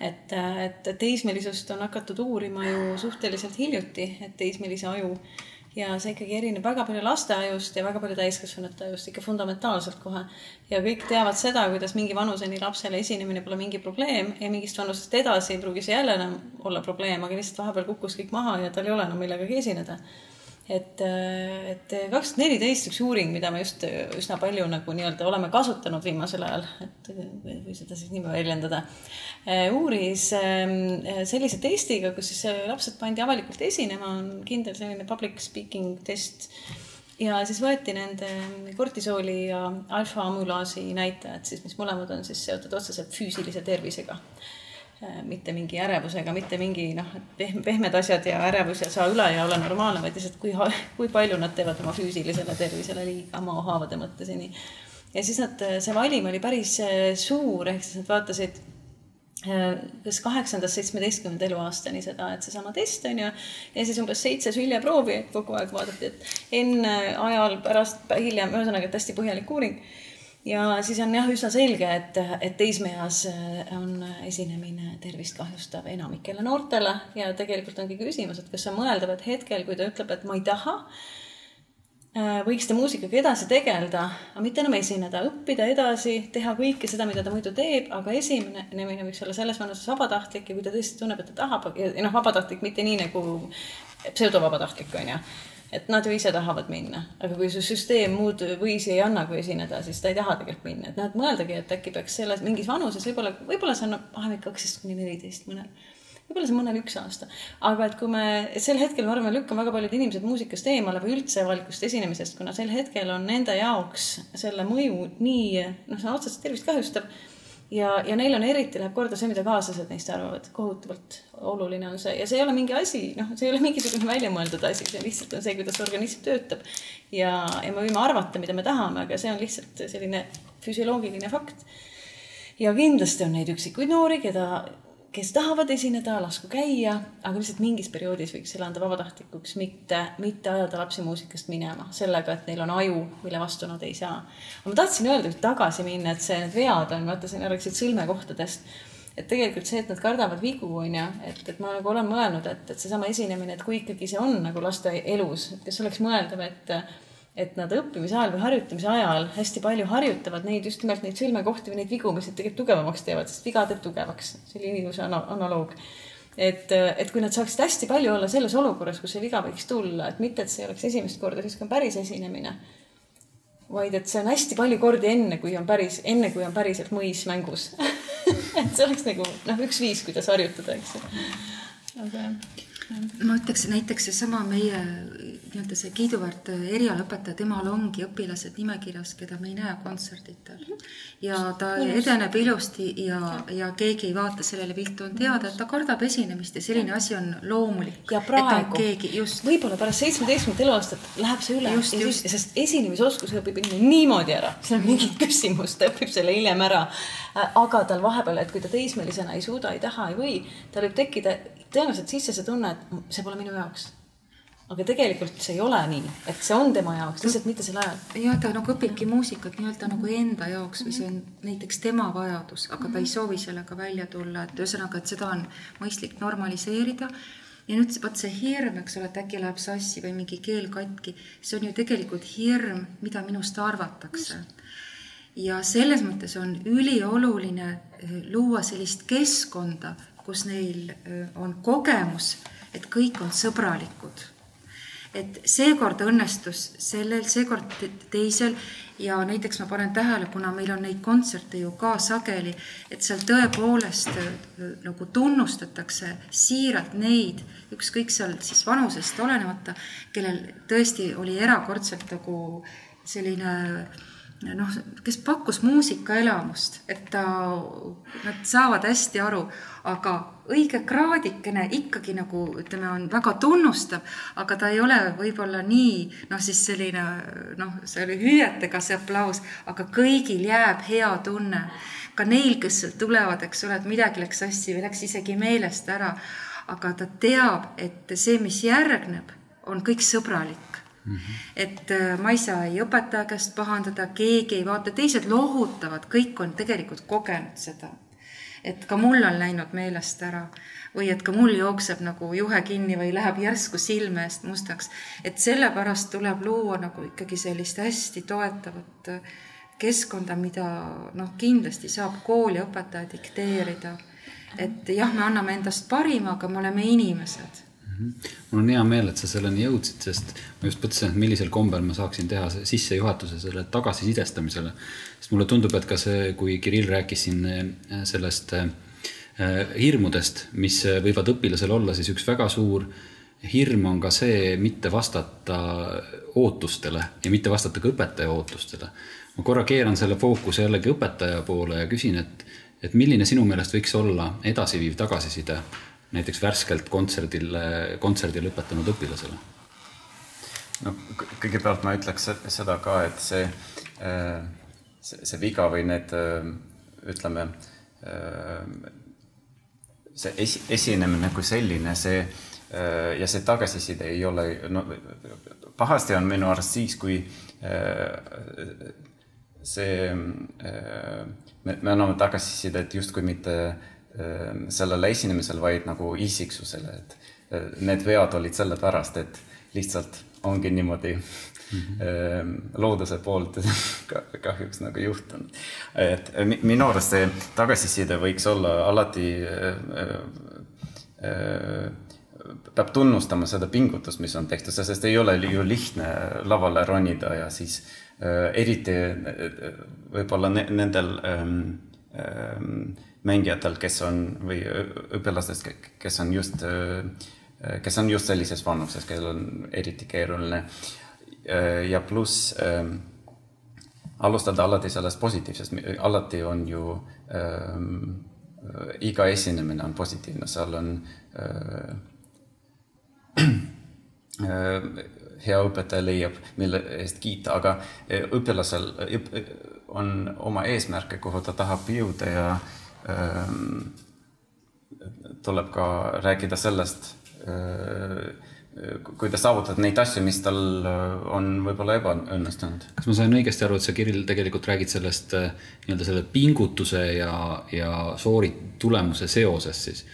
et, et teismelisust on hakatud uurima ju suhteliselt hiljuti, et teismelise aju ja see ikkagi erineb väga palju laste ajust ja väga palju täiskasvanute ajust ikka fundamentaalselt kohe. ja kõik teavad seda, kuidas mingi vanuseni lapsele esinemine pole mingi probleem ja mingist vanusest edasi ei pruugi see jälle enam olla probleem, aga lihtsalt vahepeal kukkus kõik maha ja tal ei ole enam millegagi esineda et, et kaks tuhat neliteist üks uuring, mida me just üsna palju nagu nii-öelda oleme kasutanud viimasel ajal, et või seda siis nii väljendada, uuris ehm, sellise testiga, kus siis lapsed pandi avalikult esinema, on kindel selline public speaking test. Ja siis võeti nende kortisooli ja alfa-amülaasi näitajad siis, mis mõlemad on siis seotud otseselt füüsilise tervisega. Äh, mitte mingi ärevusega, mitte mingi noh, pehme, pehmed asjad ja ärevus ja saa üle ja ole normaalne, vaid lihtsalt kui, kui palju nad teevad oma füüsilisele tervisele liiga maohaavade mõttes ja nii. ja siis nad, see valim oli päris äh, suur, ehk siis nad vaatasid äh, kas kaheksandast seitsmeteistkümnenda eluaastani seda, et seesama test on ju, ja siis umbes seitse süljeproovi, kogu aeg vaadati, et enne, ajal, pärast, hiljem, ühesõnaga, et hästi põhjalik uuring ja siis on jah, üsna selge, et, et teismeeas äh, on esinemine tervist kahjustav enamikele noortele. Ja tegelikult ongi küsimus, et kas on mõeldav, et hetkel, kui ta ütleb, et ma ei taha, äh, võiks ta muusikaga edasi tegeleda, aga mitte enam esineda, õppida edasi, teha kõike seda, mida ta muidu teeb, aga esinemine võiks olla selles vanuses vabatahtlik ja kui ta tõesti tunneb, et ta tahab ja noh, vabatahtlik mitte nii nagu pseudovabatahtlik on ju et nad ju ise tahavad minna, aga kui su süsteem muud võisi ei anna, kui esineda, siis ta ei taha tegelikult minna, et noh, et mõeldagi, et äkki peaks selles mingis vanuses võib-olla, võib-olla see on vahemik kaksteist kuni neliteist mõnel. Võib-olla see mõnel üks aasta, aga et kui me sel hetkel, ma arvan, lükkame väga paljud inimesed muusikast eemale või üldse avalikust esinemisest, kuna sel hetkel on nende jaoks selle mõju nii, noh, see otseselt tervist kahjustab ja, ja neil on eriti läheb korda see, mida kaaslased neist arvavad, kohutavalt oluline on see ja see ei ole mingi asi, noh, see ei ole mingisugune väljamõeldud asi, see lihtsalt on see, kuidas organism töötab. ja, ja me võime arvata, mida me tahame, aga see on lihtsalt selline füsioloogiline fakt. ja kindlasti on neid üksikuid noori, keda kes tahavad esineda, lasku käia, aga lihtsalt mingis perioodis võiks selle anda vabatahtlikuks, mitte, mitte ajada lapsi muusikast minema sellega, et neil on aju, mille vastu nad ei saa. aga ma tahtsin öelda tagasi minna, et see, need vead on, vaata, sa rääkisid sõlmekohtadest et tegelikult see, et nad kardavad vigu, on ju, et, et ma nagu olen mõelnud, et, et seesama esinemine, et kui ikkagi see on nagu laste elus, et kas oleks mõeldav, et et nad õppimise ajal või harjutamise ajal hästi palju harjutavad neid just nimelt neid sõlmekohti või neid vigu, mis neid tegelikult tugevamaks teevad, sest viga teeb tugevaks. see oli ilus analoog. et, et kui nad saaksid hästi palju olla selles olukorras, kus see viga võiks tulla, et mitte, et see oleks esimest korda, siis kui on päris esinemine, vaid et see on hästi palju kordi enne, kui on päris, enne kui on päriselt mõis mängus et see oleks nagu noh, üks viis, kuidas harjutada, eks ju. aga jah ma ütleks näiteks seesama meie nii-öelda see kiiduväärt erialaõpetaja, temal ongi õpilased nimekirjas, keda me ei näe kontserditel. ja ta edeneb ilusti ja, ja. keegi ei vaata sellele viltu, on teada, et ta kardab esinemist ja selline asi on loomulik. ja praegu, võib-olla pärast seitsmeteistkümnendat eluaastat läheb see üle, sest esinemisoskus õpib inimene niimoodi ära, see on mingi küsimus, ta õpib selle hiljem ära. Aga tal vahepeal, et kui ta teismelisena ei suuda, ei taha, ei või, tal võib tekkida tõenäoliselt sisse see tunne, et see pole minu jaoks. aga tegelikult see ei ole nii, et see on tema jaoks, lihtsalt mitte sel ajal. ja ta nagu õpibki muusikat nii-öelda nagu enda jaoks või see on näiteks tema vajadus, aga ta ei soovi sellega välja tulla, et ühesõnaga, et seda on mõistlik normaliseerida ja nüüd vot see hirm, eks ole, et äkki läheb sassi või mingi keel katki, see on ju tegelikult hirm, mida minust arvatakse. Ja selles mõttes on ülioluline eh, luua sellist keskkonda, kus neil on kogemus, et kõik on sõbralikud. et seekord õnnestus sellel, seekord teisel ja näiteks ma panen tähele, kuna meil on neid kontserte ju ka sageli, et seal tõepoolest nagu tunnustatakse siiralt neid, ükskõik seal siis vanusest olenemata, kellel tõesti oli erakordselt nagu selline äh, noh, kes pakkus muusikaelamust, et ta, nad saavad hästi aru, aga õige kraadikene ikkagi nagu ütleme, on väga tunnustav, aga ta ei ole võib-olla nii noh, siis selline noh, see oli hüüetega see aplaus, aga kõigil jääb hea tunne. ka neil, kes tulevad, eks ole, et midagi läks sassi või läks isegi meelest ära. aga ta teab, et see, mis järgneb, on kõik sõbralik Mm -hmm. et äh, ma ei saa ei õpetaja käest pahandada, keegi ei vaata, teised lohutavad, kõik on tegelikult kogenud seda. et ka mul on läinud meelest ära või et ka mul jookseb nagu juhe kinni või läheb järsku silme eest mustaks. et sellepärast tuleb luua nagu ikkagi sellist hästi toetavat äh, keskkonda, mida noh, kindlasti saab kool ja õpetaja dikteerida. et jah, me anname endast parima, aga me oleme inimesed. Mul on hea meel, et sa selleni jõudsid, sest ma just mõtlesin, et millisel kombel ma saaksin teha sissejuhatuse sellele tagasisidestamisele. sest mulle tundub, et ka see, kui Kirill rääkis siin äh, sellest äh, hirmudest, mis võivad õpilasel olla, siis üks väga suur hirm on ka see mitte vastata ootustele ja mitte vastata ka õpetaja ootustele. ma korra keeran selle fookuse jällegi õpetaja poole ja küsin, et, et milline sinu meelest võiks olla edasiviiv tagasiside näiteks värskelt kontserdil, kontserdi lõpetanud õpilasele? no kõigepealt ma ütleks seda ka, et see, äh, see, see viga või need äh, ütleme, äh, see esi, esinemine kui selline, see ja see tagasiside ei ole, no pahasti on minu arust siis, kui see, me, me anname tagasisidet justkui mitte Ehm, sellele esinemisele, vaid nagu isiksusele, et need vead olid sellepärast, et lihtsalt ongi niimoodi mm -hmm. looduse poolt kahjuks nagu juhtunud. et minu arust see tagasiside võiks olla alati äh, äh, peab tunnustama seda pingutust, mis on tehtud, sest ei ole ju lihtne lavale ronida ja siis äh, eriti võib-olla ne, nendel ähm, ähm, mängijatel, kes on või õpilastest, kes on just, kes on just sellises vanuses, kellel on eriti keeruline. ja pluss äh, alustada alati sellest positiivsest, alati on ju äh, iga esinemine on positiivne, seal on äh, äh, hea õpetaja leiab, mille eest kiita, aga õpilasel on oma eesmärke, kuhu ta tahab jõuda ja äh, tuleb ka rääkida sellest, ehm, kuidas saavutada neid asju, mis tal eh, on võib-olla ebaõnnestunud. kas ma sain õigesti aru, et sa, Kirill, tegelikult räägid sellest eh, nii-öelda selle pingutuse ja, ja soori-, tulemuse seosest siis?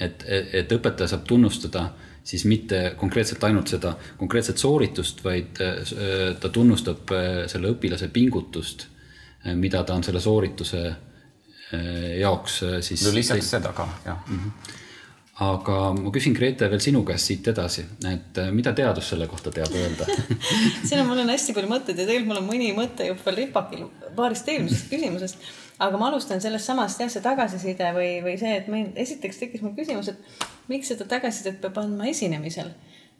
et, et õpetaja saab tunnustada siis mitte konkreetselt ainult seda konkreetset sooritust, vaid eh, ta tunnustab selle õpilase pingutust, mida ta on selle soorituse jaoks äh, siis. no lisaks seda ka, jah mm. -hmm. aga ma küsin, Grete, veel sinu käest siit edasi, et äh, mida teadus selle kohta teab öelda siin on, mul on hästi palju mõtteid ja tegelikult mul on mõni mõte juba veel ripakil paarist eelmisest küsimusest. aga ma alustan sellest samast jah, see tagasiside või, või see, et meil esiteks tekkis mul küsimus, et miks seda tagasisidet peab andma esinemisel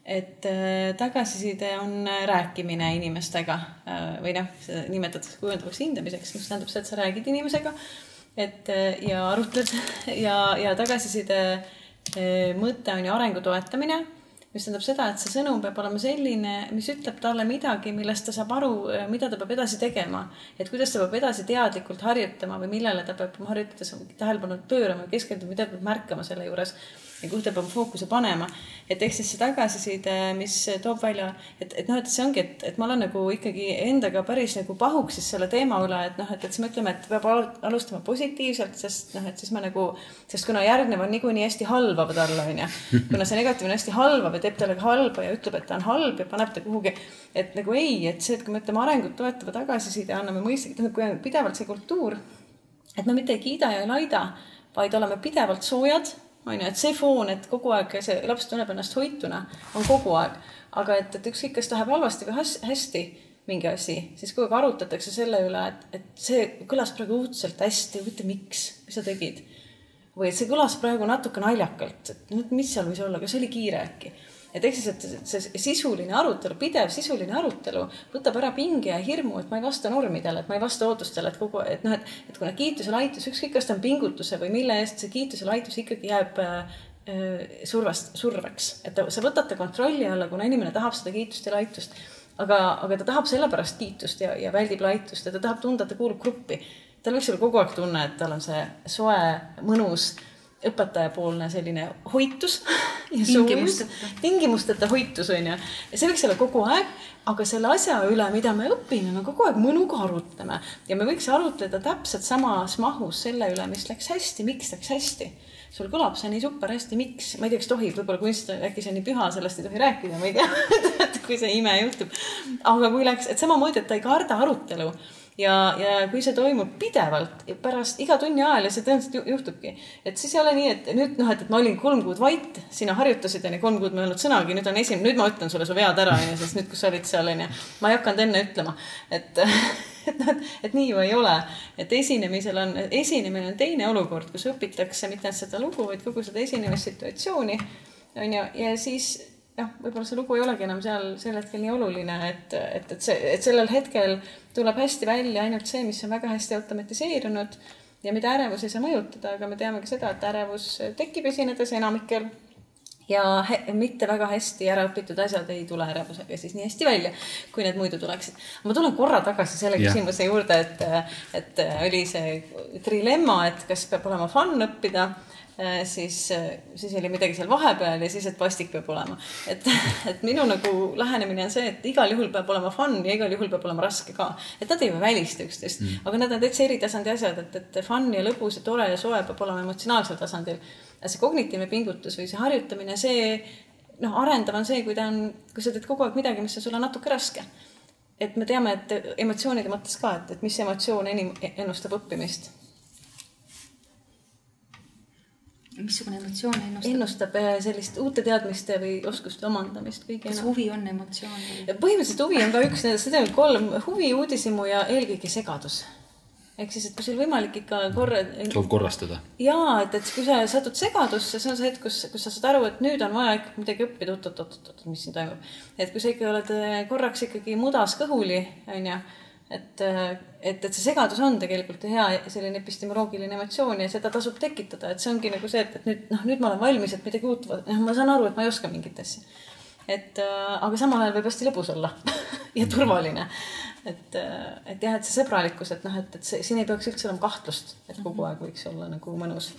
et äh, tagasiside on rääkimine inimestega äh, või noh, seda nimetatakse kujundavaks hindamiseks, mis tähendab seda, et sa räägid inimesega et äh, ja arutled ja, ja tagasiside äh, mõte on ju arengu toetamine, mis tähendab seda, et see sõnum peab olema selline, mis ütleb talle midagi, millest ta saab aru, äh, mida ta peab edasi tegema. et kuidas ta peab edasi teadlikult harjutama või millele ta peab harjutades tähelepanu pöörama, keskenduma, mida peab märkama selle juures ja kuhu ta peab fookuse panema. et ehk siis see tagasiside, mis toob välja, et, et noh, et see ongi, et, et ma olen nagu ikkagi endaga päris nagu pahuksis selle teema üle, et noh, et, et siis me ütleme, et peab alustama positiivselt, sest noh, et siis ma nagu, sest kuna järgnev on niikuinii hästi halvav talle, onju. kuna see negatiivne hästi halvav ja teeb talle halba ja ütleb, et ta on halb ja paneb ta kuhugi, et nagu ei, et see, et kui me ütleme arengut toetava tagasiside, anname mõistlik, noh, kui on pidevalt see kultuur, et me mitte ei kiida ja ei laida, vaid oleme pidevalt soojad on ju, et see foon, et kogu aeg see laps tunneb ennast hoituna, on kogu aeg. aga et, et ükskõik, kas läheb halvasti või hästi mingi asi, siis kogu aeg arutatakse selle üle, et, et see kõlas praegu õudselt hästi, huvitav, miks, mis sa tegid? või et see kõlas praegu natuke naljakalt, et mis seal võis olla, kas oli kiire äkki et ehk siis, et see sisuline arutelu, pidev sisuline arutelu võtab ära pinge ja hirmu, et ma ei vasta normidele, et ma ei vasta ootustele, et kogu, et noh, et, et kuna kiitus ja laitus, ükskõik, kas ta on pingutuse või mille eest, see kiitus ja laitus ikkagi jääb äh, survest, surveks, et ta, sa võtad ta kontrolli alla, kuna inimene tahab seda kiitust ja laitust. aga, aga ta tahab sellepärast kiitust ja, ja väldib laitust ja ta tahab tunda, et ta kuulub gruppi tal võiks olla kogu aeg tunne, et tal on see soe, mõnus õpetajapoolne selline hoitus. tingimusteta. tingimusteta hoitus on ju. ja see võiks olla kogu aeg, aga selle asja üle, mida me õpime, me kogu aeg mõnuga arutleme ja me võiks arutleda täpselt samas mahus selle üle, mis läks hästi, miks läks hästi sul kõlab see nii super hästi, miks, ma ei tea, kas tohib, võib-olla kunst, äkki see on nii püha, sellest ei tohi rääkida, ma ei tea et kui see ime juhtub. aga kui läks, et samamoodi, et ta ei karda arutelu ja, ja kui see toimub pidevalt pärast iga tunni ajal ja see tõenäoliselt juhtubki, et siis ei ole nii, et nüüd noh, et, et ma olin kolm kuud vait, sina harjutasid onju, kolm kuud ma ei öelnud sõnagi, nüüd on esimene, nüüd ma ütlen sulle su vead ära onju, sest nüüd, kus sa olid seal onju, ma ei hakanud enne ütlema, et et noh, et nii ju ei ole, et esinemisel on, esinemine on teine olukord, kus õpitakse mitte ainult seda lugu, vaid kogu seda esinemissituatsiooni onju, ja siis jah, võib-olla see lugu ei olegi enam seal sel hetkel nii oluline, et, et, et see, et sellel hetkel tuleb hästi välja ainult see, mis on väga hästi automatiseerunud ja mida ärevus ei saa mõjutada, aga me teame ka seda, et ärevus tekib esinedes enamikel ja mitte väga hästi ära õpitud asjad ei tule ärevusega siis nii hästi välja, kui need muidu tuleksid. ma tulen korra tagasi selle ja. küsimuse juurde, et, et oli see trilemma, et kas peab olema fun õppida siis, äh, siis oli midagi seal vahepeal ja siis, et vastik peab olema. et, et minu nagu lähenemine on see, et igal juhul peab olema fun ja igal juhul peab olema raske ka. et nad ei välista üksteist mm., aga need on täitsa eri tasandi asjad, et, et fun ja lõbus ja tore ja soe peab olema emotsionaalsel tasandil. see kognitiivne pingutus või see harjutamine, see noh, arendav on see, kui ta on, kui sa teed kogu aeg midagi, mis on sulle natuke raske et me teame, et emotsioonide mõttes ka, et, et mis emotsioon enim ennustab õppimist missugune emotsioon ennustab? ennustab äh, sellist uute teadmiste või oskuste omandamist kõige enam. kas huvi on emotsioon? põhimõtteliselt huvi on ka üks nendest, seda on kolm, huvi, uudishimu ja eelkõige segadus. ehk siis, et kui sul võimalik ikka korra. soov korrastada. jaa, et, et kui sa satud segadusse, see on see hetk, kus, kus sa saad aru, et nüüd on vaja ikkagi midagi õppida, oot-oot-oot-oot, mis siin toimub. et kui sa ikka oled äh, korraks ikkagi mudas kõhuli, onju et, et, et see segadus on tegelikult hea selline epistemoloogiline emotsioon ja seda tasub tekitada, et see ongi nagu see, et, et nüüd noh, nüüd ma olen valmis, et midagi uut, noh, ma saan aru, et ma ei oska mingit asja. et äh, aga samal ajal võib hästi lõbus olla ja turvaline et, äh, et jah, et see sõbralikkus, et noh, et, et see, siin ei peaks üldse olema kahtlust, et kogu aeg võiks olla nagu mõnus.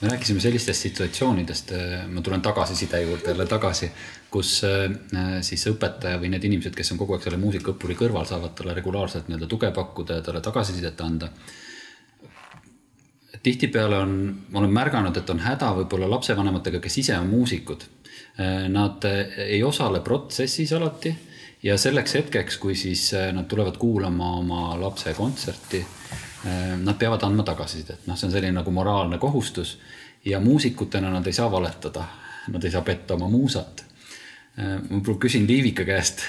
me rääkisime sellistest situatsioonidest, äh, ma tulen tagasiside juurde jälle tagasi, kus äh, siis õpetaja või need inimesed, kes on kogu aeg selle muusikaõppuri kõrval, saavad talle regulaarselt nii-öelda tuge pakkuda ja talle tagasisidet anda tihtipeale on, ma olen märganud, et on häda võib-olla lapsevanematega, kes ise on muusikud. Nad ei osale protsessis alati ja selleks hetkeks, kui siis äh, nad tulevad kuulama oma lapse kontserti, äh, nad peavad andma tagasisidet, noh, see on selline nagu moraalne kohustus ja muusikutena nad ei saa valetada, nad ei saa petta oma muusat. Äh, ma küsin Liivika käest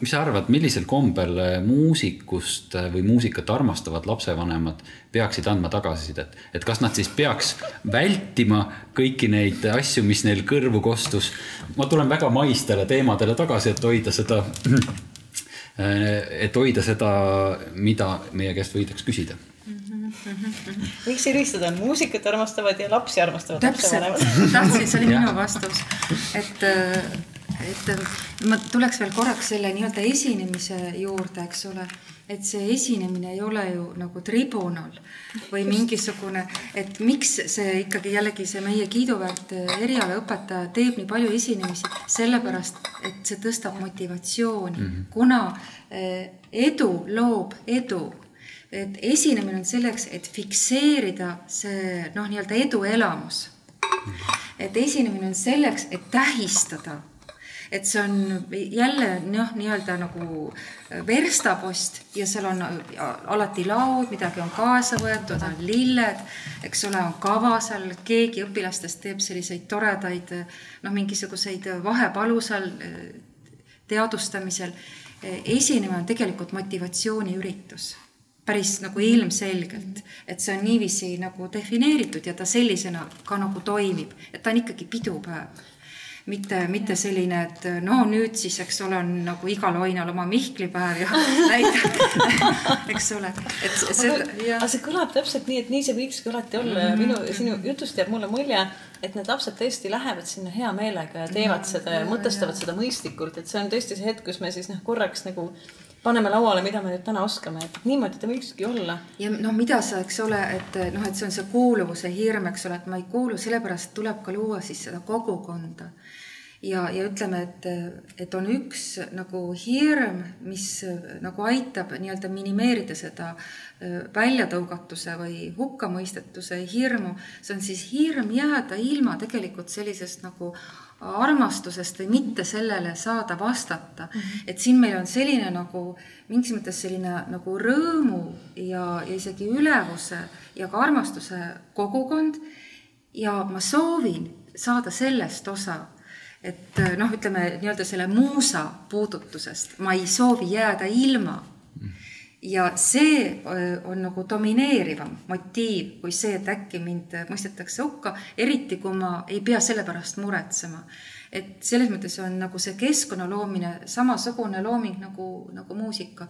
mis sa arvad, millisel kombel äh, muusikust äh, või muusikat armastavad lapsevanemad peaksid andma tagasisidet, et kas nad siis peaks vältima kõiki neid asju, mis neil kõrvu kostus? ma tulen väga maistele teemadele tagasi, et hoida seda, äh, et hoida seda, mida meie käest võidaks küsida. Võiks eristada, muusikat armastavad ja lapsi armastavad. täpselt, tahtsin, see oli minu vastus, et et ma tuleks veel korraks selle nii-öelda esinemise juurde, eks ole, et see esinemine ei ole ju nagu tribunal või mingisugune, et miks see ikkagi jällegi see meie kiiduväärt erialaõpetaja teeb nii palju esinemisi, sellepärast et see tõstab motivatsiooni. Mm, -hmm. kuna eh, edu loob edu. Et esinemine on selleks, et fikseerida see noh, nii-öelda eduelamus. et esinemine on selleks, et tähistada et see on jälle noh, nii-öelda nagu verstapost ja seal on alati laud, midagi on kaasa võetud, on lilled, eks ole, on kava seal, keegi õpilastest teeb selliseid toredaid noh, mingisuguseid vahepalu seal teadvustamisel. esinemine on tegelikult motivatsiooniüritus. Päris nagu ilmselgelt, et see on niiviisi nagu defineeritud ja ta sellisena ka nagu toimib, et ta on ikkagi pidupäev mitte, mitte selline, et no nüüd siis, eks ole, on nagu igal oinal oma Mihklipäev ja näidab, eks ole, et seda. aga see kõlab täpselt nii, et nii see võikski alati olla ja minu, sinu jutust jääb mulle mulje, et need lapsed tõesti lähevad sinna hea meelega ja teevad seda ja mõtestavad seda mõistlikult, et see on tõesti see hetk, kus me siis noh, korraks nagu paneme lauale, mida me nüüd täna oskame, et niimoodi ta võikski olla. ja noh, mida sa, eks ole, et noh, et see on see kuuluvuse hirm, eks ole, et ma ei kuulu, sellepärast tuleb ka luua siis seda kogukonda ja, ja ütleme, et, et on üks nagu hirm, mis nagu aitab nii-öelda minimeerida seda väljatõugatuse või hukkamõistetuse hirmu. see on siis hirm jääda ilma tegelikult sellisest nagu armastusest või mitte sellele saada vastata mm. -hmm. et siin meil on selline nagu mingis mõttes selline nagu rõõmu ja, ja isegi ülevuse ja ka armastuse kogukond. ja ma soovin saada sellest osa. Et noh, ütleme nii-öelda selle muusa puudutusest ma ei soovi jääda ilma ja see on nagu domineerivam motiiv kui see, et äkki mind mõistetakse hukka, eriti kui ma ei pea selle pärast muretsema. et selles mõttes on nagu see keskkonna loomine samasugune looming nagu, nagu muusika.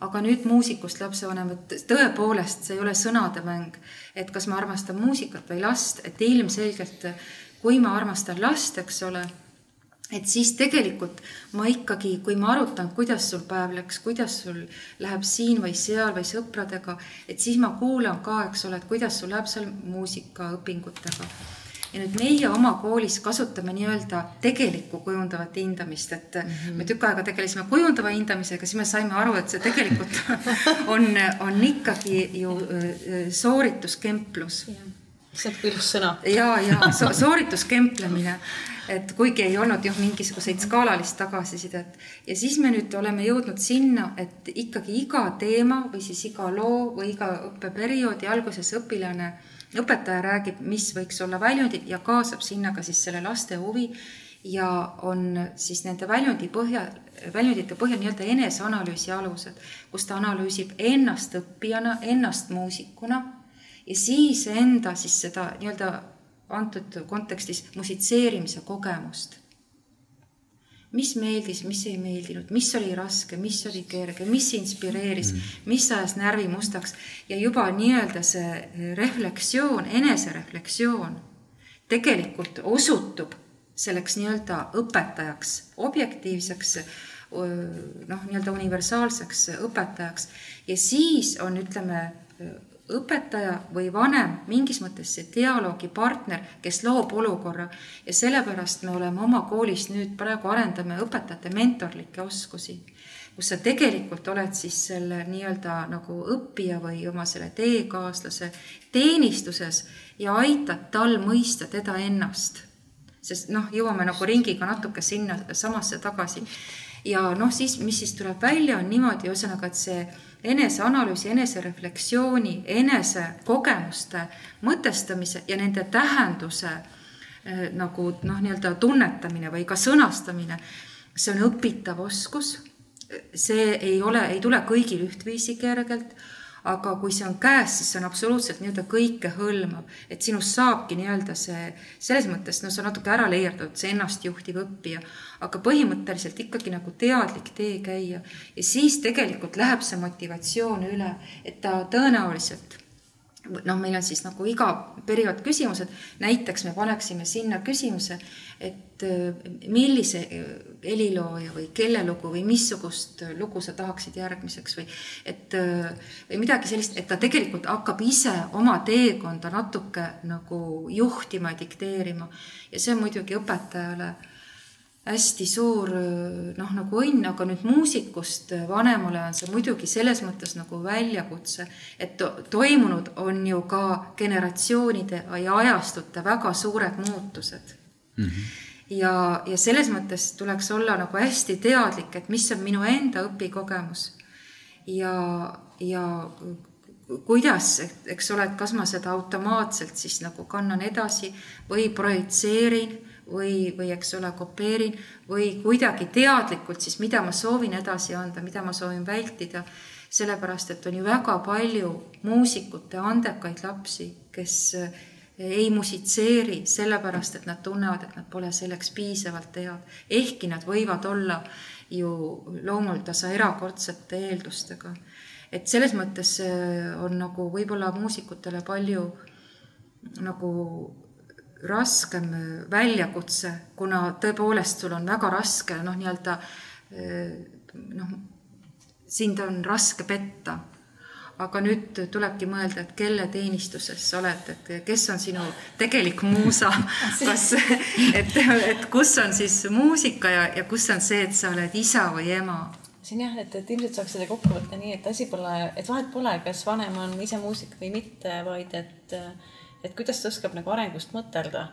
aga nüüd muusikust lapsevanem, et tõepoolest, see ei ole sõnademäng, et kas ma armastan muusikat või last, et ilmselgelt kui ma armastan last, eks ole et siis tegelikult ma ikkagi, kui ma arutan, kuidas sul päev läks, kuidas sul läheb siin või seal või sõpradega, et siis ma kuulan ka, eks ole, et kuidas sul läheb seal muusikaõpingutega. ja nüüd meie oma koolis kasutame nii-öelda tegelikku kujundavat hindamist, et mm -hmm. me tükk aega tegelesime kujundava hindamisega, siis me saime aru, et see tegelikult on, on ikkagi ju äh, soorituskemplus. See on ilus sõna. ja, ja so, soorituskemplemine et kuigi ei olnud jah, mingisuguseid skaalalist tagasisidet ja siis me nüüd oleme jõudnud sinna, et ikkagi iga teema või siis iga loo või iga õppeperioodi alguses õpilane, õpetaja räägib, mis võiks olla väljundid ja kaasab sinna ka siis selle laste huvi ja on siis nende väljundi põhjal, väljundite põhjal nii-öelda eneseanalüüsi alused, kus ta analüüsib ennast õppijana, ennast muusikuna ja siis enda siis seda nii-öelda antud kontekstis musitseerimise kogemust. mis meeldis, mis ei meeldinud, mis oli raske, mis oli kerge, mis inspireeris mm, -hmm. mis ajas närvi mustaks ja juba nii-öelda see reflektsioon, enesereflektsioon tegelikult osutub selleks nii-öelda õpetajaks, objektiivseks noh, nii-öelda universaalseks õpetajaks ja siis on, ütleme õpetaja või vanem mingis mõttes see dialoogipartner, kes loob olukorra ja sellepärast me oleme oma koolis nüüd praegu arendame õpetajate mentorlikke oskusi, kus sa tegelikult oled siis selle nii-öelda nagu õppija või oma selle teekaaslase teenistuses ja aitad tal mõista teda ennast. sest noh, jõuame nagu ringiga natuke sinna samasse tagasi ja noh, siis, mis siis tuleb välja, on niimoodi, ühesõnaga, et see eneseanalüüsi, enesereflektsiooni, enesekogemuste mõtestamise ja nende tähenduse eh, nagu noh, nii-öelda tunnetamine või ka sõnastamine, see on õpitav oskus. see ei ole, ei tule kõigil ühtviisi kergelt aga kui see on käes, siis see on absoluutselt nii-öelda kõikehõlmav, et sinust saabki nii-öelda see, selles mõttes, no see on natuke ära leierdatud, see ennastjuhtiv õppija, aga põhimõtteliselt ikkagi nagu teadlik tee käia. Ja siis tegelikult läheb see motivatsioon üle, et ta tõenäoliselt noh, meil on siis nagu iga periood küsimused, näiteks me paneksime sinna küsimuse, et äh, millise äh, helilooja või kelle lugu või missugust lugu sa tahaksid järgmiseks või et äh, või midagi sellist, et ta tegelikult hakkab ise oma teekonda natuke nagu juhtima dikteerima. Ja see on muidugi õpetajale hästi suur noh, nagu õnn, aga nüüd muusikust vanemale on see muidugi selles mõttes nagu väljakutse, et to toimunud on ju ka generatsioonide ja ajastute väga suured muutused mm. -hmm. ja, ja selles mõttes tuleks olla nagu hästi teadlik, et mis on minu enda õpikogemus ja, ja kuidas, eks ole, et kas ma seda automaatselt siis nagu kannan edasi või projitseerin või, või eks ole, kopeerin või kuidagi teadlikult siis, mida ma soovin edasi anda, mida ma soovin vältida. sellepärast, et on ju väga palju muusikute andekaid lapsi, kes eh, ei musitseeri sellepärast, et nad tunnevad, et nad pole selleks piisavalt head, ehkki nad võivad olla ju loomuldasa erakordsete eeldustega. et selles mõttes eh, on nagu võib-olla muusikutele palju nagu raskem väljakutse, kuna tõepoolest sul on väga raske noh, nii-öelda noh, sind on raske petta. Aga nüüd tulebki mõelda, et kelle teenistuses sa oled, et kes on sinu tegelik muusa, kas, et, et kus on siis muusika ja, ja kus on see, et sa oled isa või ema? Siin jah, et, et ilmselt saaks seda kokku võtta nii, et asi pole, et vahet pole, kas vanem on ise muusik või mitte, vaid et, et kuidas ta oskab nagu arengust mõtelda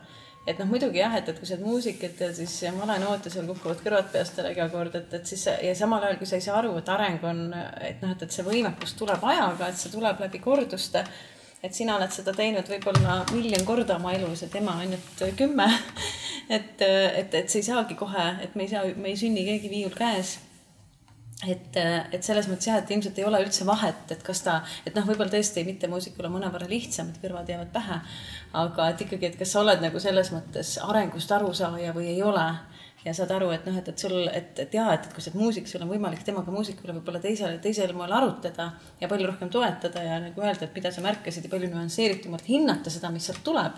et noh, muidugi jah, et, et kui sa oled muusik, et siis male noot ja seal kukuvad kõrvad peast ära iga kord, et, et siis ja samal ajal, kui sa ei saa aru, et areng on, et noh, et, et see võimekus tuleb ajaga, et see tuleb läbi korduste. et sina oled seda teinud võib-olla miljon korda oma elus ja tema ainult kümme. et, et, et see ei saagi kohe, et me ei saa, me ei sünni keegi viiul käes et, et selles mõttes jah, et ilmselt ei ole üldse vahet, et kas ta, et noh, võib-olla tõesti mittemuusikul on mõnevõrra lihtsam, et kõrvad jäävad pähe. aga et ikkagi, et kas sa oled nagu selles mõttes arengust arusaaja või ei ole ja saad aru, et noh, et, et sul, et, et jaa, et, et kui sa oled muusik, sul on võimalik temaga muusikule võib-olla teisel, teisel moel arutleda ja palju rohkem toetada ja nagu öelda, et mida sa märkasid ja palju nüansseeritumalt hinnata seda, mis sealt tuleb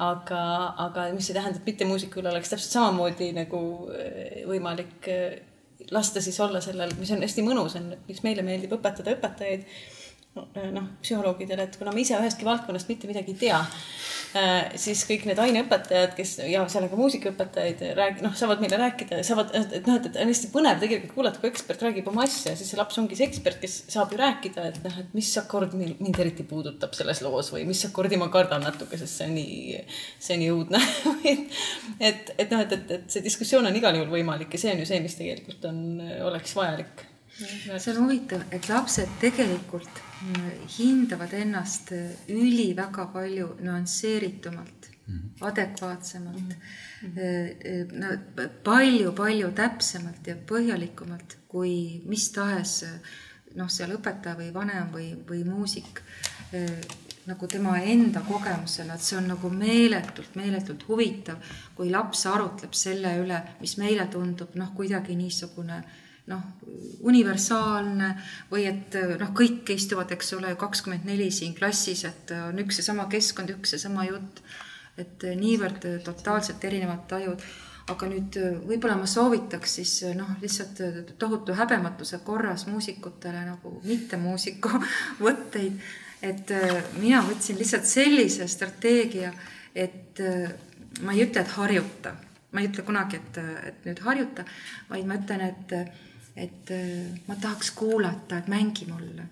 aga, aga mis ei tähenda, et mittemuusikul oleks täpselt samamoodi nagu eh, võimalik eh, lasta siis olla sellel, mis on hästi mõnus, on, miks meile meeldib õpetada õpetajaid noh, psühholoogidele, et kuna me ise ühestki valdkonnast mitte midagi ei tea, siis kõik need aineõpetajad, kes ja seal on ka muusikaõpetajaid, räägi-, noh, saavad meile rääkida, saavad, et noh, et, on hästi põnev tegelikult kuulata, kui ekspert räägib oma asja, siis see laps ongi see ekspert, kes saab ju rääkida, et noh, et mis akord mind eriti puudutab selles loos või mis akordi ma kardan natuke, sest see on nii, see on nii õudne et, et noh, et, et, et see diskussioon on igal juhul võimalik ja see on ju see, mis tegelikult on, oleks vajalik. See on huvitav, et lapsed tegelikult hindavad ennast üli väga palju nüansseeritumalt mm, -hmm. adekvaatsemalt mm, -hmm. no palju-palju täpsemalt ja põhjalikumalt kui mis tahes noh, seal õpetaja või vanem või, või muusik nagu tema enda kogemusele, et see on nagu meeletult, meeletult huvitav, kui laps arutleb selle üle, mis meile tundub noh, kuidagi niisugune äh, noh, universaalne või et noh, kõik istuvad, eks ole, kakskümmend neli siin klassis, et on üks ja sama keskkond, üks ja sama jutt. et niivõrd totaalselt erinevad tajud. aga nüüd võib-olla ma soovitaks siis noh, lihtsalt tohutu häbematuse korras muusikutele nagu mittemuusiku võtteid. et mina võtsin lihtsalt sellise strateegia, et ma ei ütle, et harjuta ma ei ütle kunagi, et, et nüüd harjuta, vaid ma ütlen, et et äh, ma tahaks kuulata, et mängi mulle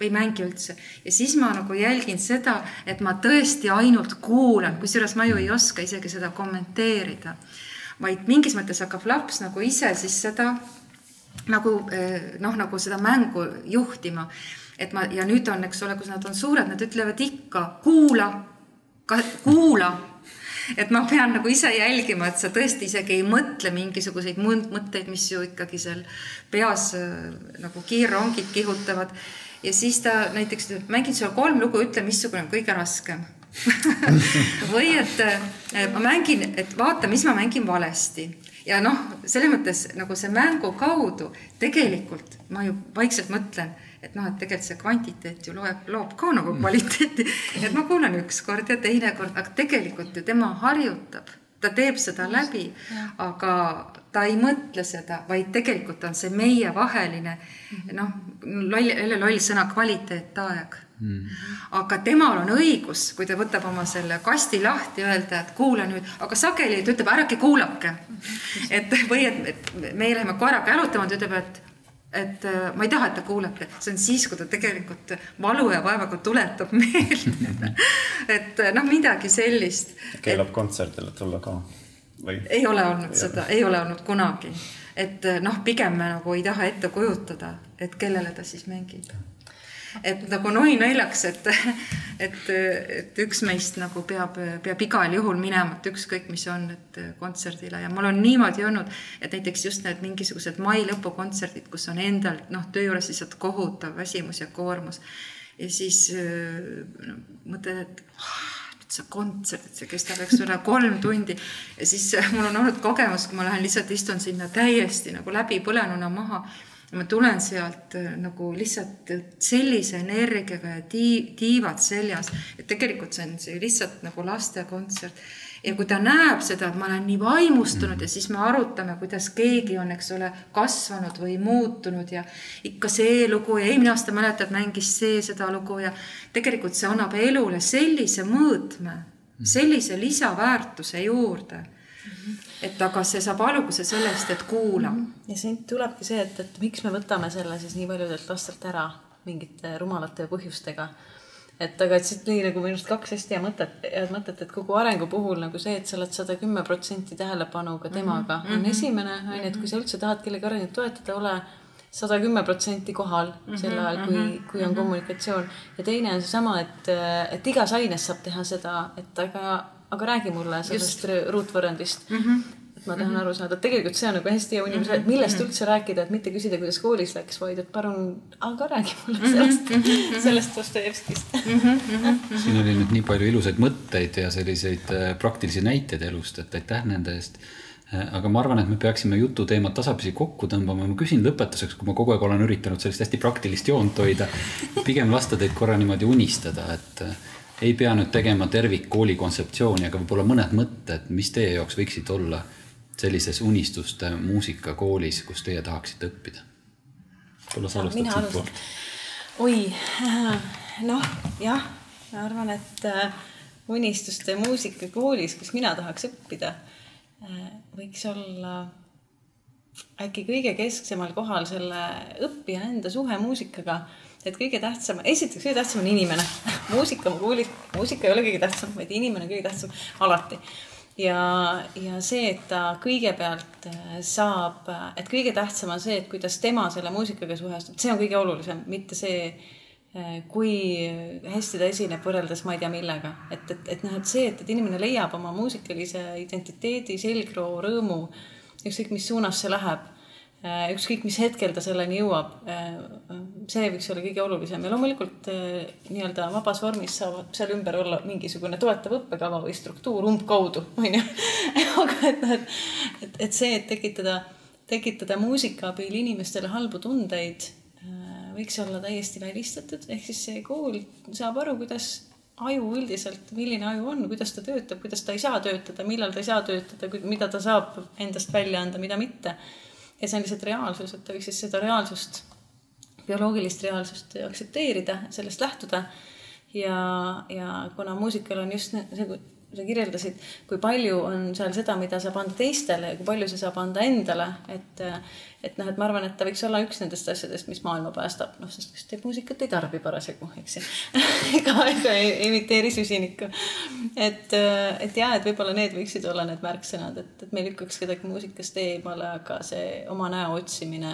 või mängi üldse. ja siis ma nagu jälgin seda, et ma tõesti ainult kuulan, kusjuures ma ju ei oska isegi seda kommenteerida. vaid mingis mõttes hakkab laps nagu ise siis seda nagu äh, noh, nagu seda mängu juhtima. et ma ja nüüd on, eks ole, kus nad on suured, nad ütlevad ikka kuula, kuula et ma pean nagu ise jälgima, et sa tõesti isegi ei mõtle mingisuguseid mõtteid, mis ju ikkagi seal peas äh, nagu kiirrongid kihutavad. ja siis ta näiteks mängin sulle kolm lugu, ütle, missugune on kõige raskem või et äh, ma mängin, et vaata, mis ma mängin valesti ja noh, selles mõttes nagu see mängu kaudu tegelikult ma ju vaikselt mõtlen et noh, et tegelikult see kvantiteet ju loeb, loob ka nagu kvaliteeti. et ma kuulan ükskord ja teine kord, aga tegelikult ju tema harjutab, ta teeb seda läbi, aga ta ei mõtle seda, vaid tegelikult on see meievaheline noh, loll, jälle loll sõna kvaliteetaeg Mm. aga temal on õigus, kui ta võtab oma selle kasti lahti, öelda, et kuula nüüd, aga sageli ta ütleb, ärge kuulake. et või et, et me läheme koeraga jalutama, ta ütleb, et et äh, ma ei taha, et te kuulete, see on siis, kui ta tegelikult valu ja vaevaga tuletab meelde et äh, noh, midagi sellist. keelab et... kontserdile tulla ka või? ei ole olnud ja. seda, ei ole olnud kunagi, et äh, noh, pigem me nagu ei taha ette kujutada, et kellele ta siis mängib et nagu nui naljaks, et, et, et üks meist nagu peab, peab igal juhul minema, et ükskõik, mis on, et kontserdile ja mul on niimoodi olnud, et näiteks just need mingisugused mai lõpukontserdid, kus on endal noh, töö juures lihtsalt kohutav väsimus ja koormus. ja siis no, mõtled, et see kontsert, et see kestab, eks ole, kolm tundi ja siis mul on olnud kogemus, kui ma lähen lihtsalt istun sinna täiesti nagu läbipõlenuna maha ma tulen sealt äh, nagu lihtsalt sellise energiaga ja tii-, tiivad seljas, et tegelikult see on see lihtsalt nagu lastekontsert. ja kui ta näeb seda, et ma olen nii vaimustunud ja siis me arutame, kuidas keegi on, eks ole, kasvanud või muutunud ja ikka see lugu ja eelmine aasta mäletad, mängis see seda lugu ja tegelikult see annab elule sellise mõõtme, sellise lisaväärtuse juurde et aga see saab alguse sellest, et kuula. ja siit tulebki see, et, et miks me võtame selle siis nii paljudelt lastelt ära mingite rumalate põhjustega et aga et siit nii nagu minu arust kaks hästi hea mõtet, head mõtet, et kogu arengu puhul nagu see, et sa oled sada kümme protsenti tähelepanu ka temaga mm, -hmm. on mhm. esimene, on ju, et kui sa üldse tahad kellegi arengut toetada, ole sada kümme protsenti kohal mm -hmm, sel ajal, kui mm, -hmm, kui on kommunikatsioon. ja teine on seesama, et, et igas aines saab teha seda, et aga, aga räägi mulle sellest ruutvõrrandist mm. -hmm ma tahan aru saada, et tegelikult see on nagu hästi hea et millest mhm. üldse rääkida, et mitte küsida, kuidas koolis läks, vaid et palun, aga räägi mulle mhm. sellest, mhm. sellest Dostojevskist. siin oli nüüd nii palju ilusaid mõtteid ja selliseid äh, praktilisi näiteid elust, et aitäh nende eest äh, aga ma arvan, et me peaksime jututeemat tasapisi kokku tõmbama, ma küsin lõpetuseks, kui ma kogu aeg olen üritanud sellist hästi praktilist joont hoida, pigem lasta teid korra niimoodi unistada, et äh, ei pea nüüd tegema tervikkooli kontseptsiooni, aga võib-olla mõned mõtted, mis teie jaoks võiksid olla sellises unistuste muusikakoolis, kus teie tahaksite õppida? võib-olla sa alustad siitpoolt. oi, noh jah, ma arvan, et äh, unistuste muusikakoolis, kus mina tahaks õppida, äh, võiks olla äkki kõige kesksemal kohal selle õppija enda suhe muusikaga. Et kõige tähtsam, esiteks kõige tähtsam on inimene muusika muusika ei ole kõige tähtsam, vaid inimene kõige tähtsam alati ja, ja see, et ta kõigepealt äh, saab, et kõige tähtsam on see, et kuidas tema selle muusikaga suhestub, see on kõige olulisem, mitte see, äh, kui hästi ta esineb võrreldes ma ei tea millega. et, et, et noh, et see, et, et inimene leiab oma muusikalise identiteedi, selgroo, rõõmu, ükskõik mis suunas see läheb Äh, ükskõik, mis hetkel ta selleni jõuab. Äh, see võiks olla kõige olulisem ja loomulikult äh, nii-öelda vabas vormis saab seal ümber olla mingisugune toetav õppekava või struktuur umbkaudu, onju. aga et noh, et, et, et see, et tekitada, tekitada muusika abil inimestele halbu tundeid, võiks olla täiesti välistatud, ehk siis see kool saab aru, kuidas aju üldiselt, milline aju on, kuidas ta töötab, kuidas ta ei saa töötada, millal ta ei saa töötada, mida ta saab endast välja anda, mida mitte ja see on lihtsalt reaalsus, et võiks siis seda reaalsust, bioloogilist reaalsust aktsepteerida, sellest lähtuda. ja, ja kuna muusikal on just see, sa kirjeldasid, kui palju on seal seda, mida saab anda teistele ja kui palju see saab anda endale, et et noh, et ma arvan, et ta võiks olla üks nendest asjadest, mis maailma päästab, noh, sest kes teeb muusikat, ei tarbi parasjagu, eks ju ega, ega ei imiteeri süsinikku. et, et ja, et võib-olla need võiksid olla need märksõnad, et, et me ei lükkaks kedagi muusikast eemale, aga see oma näo otsimine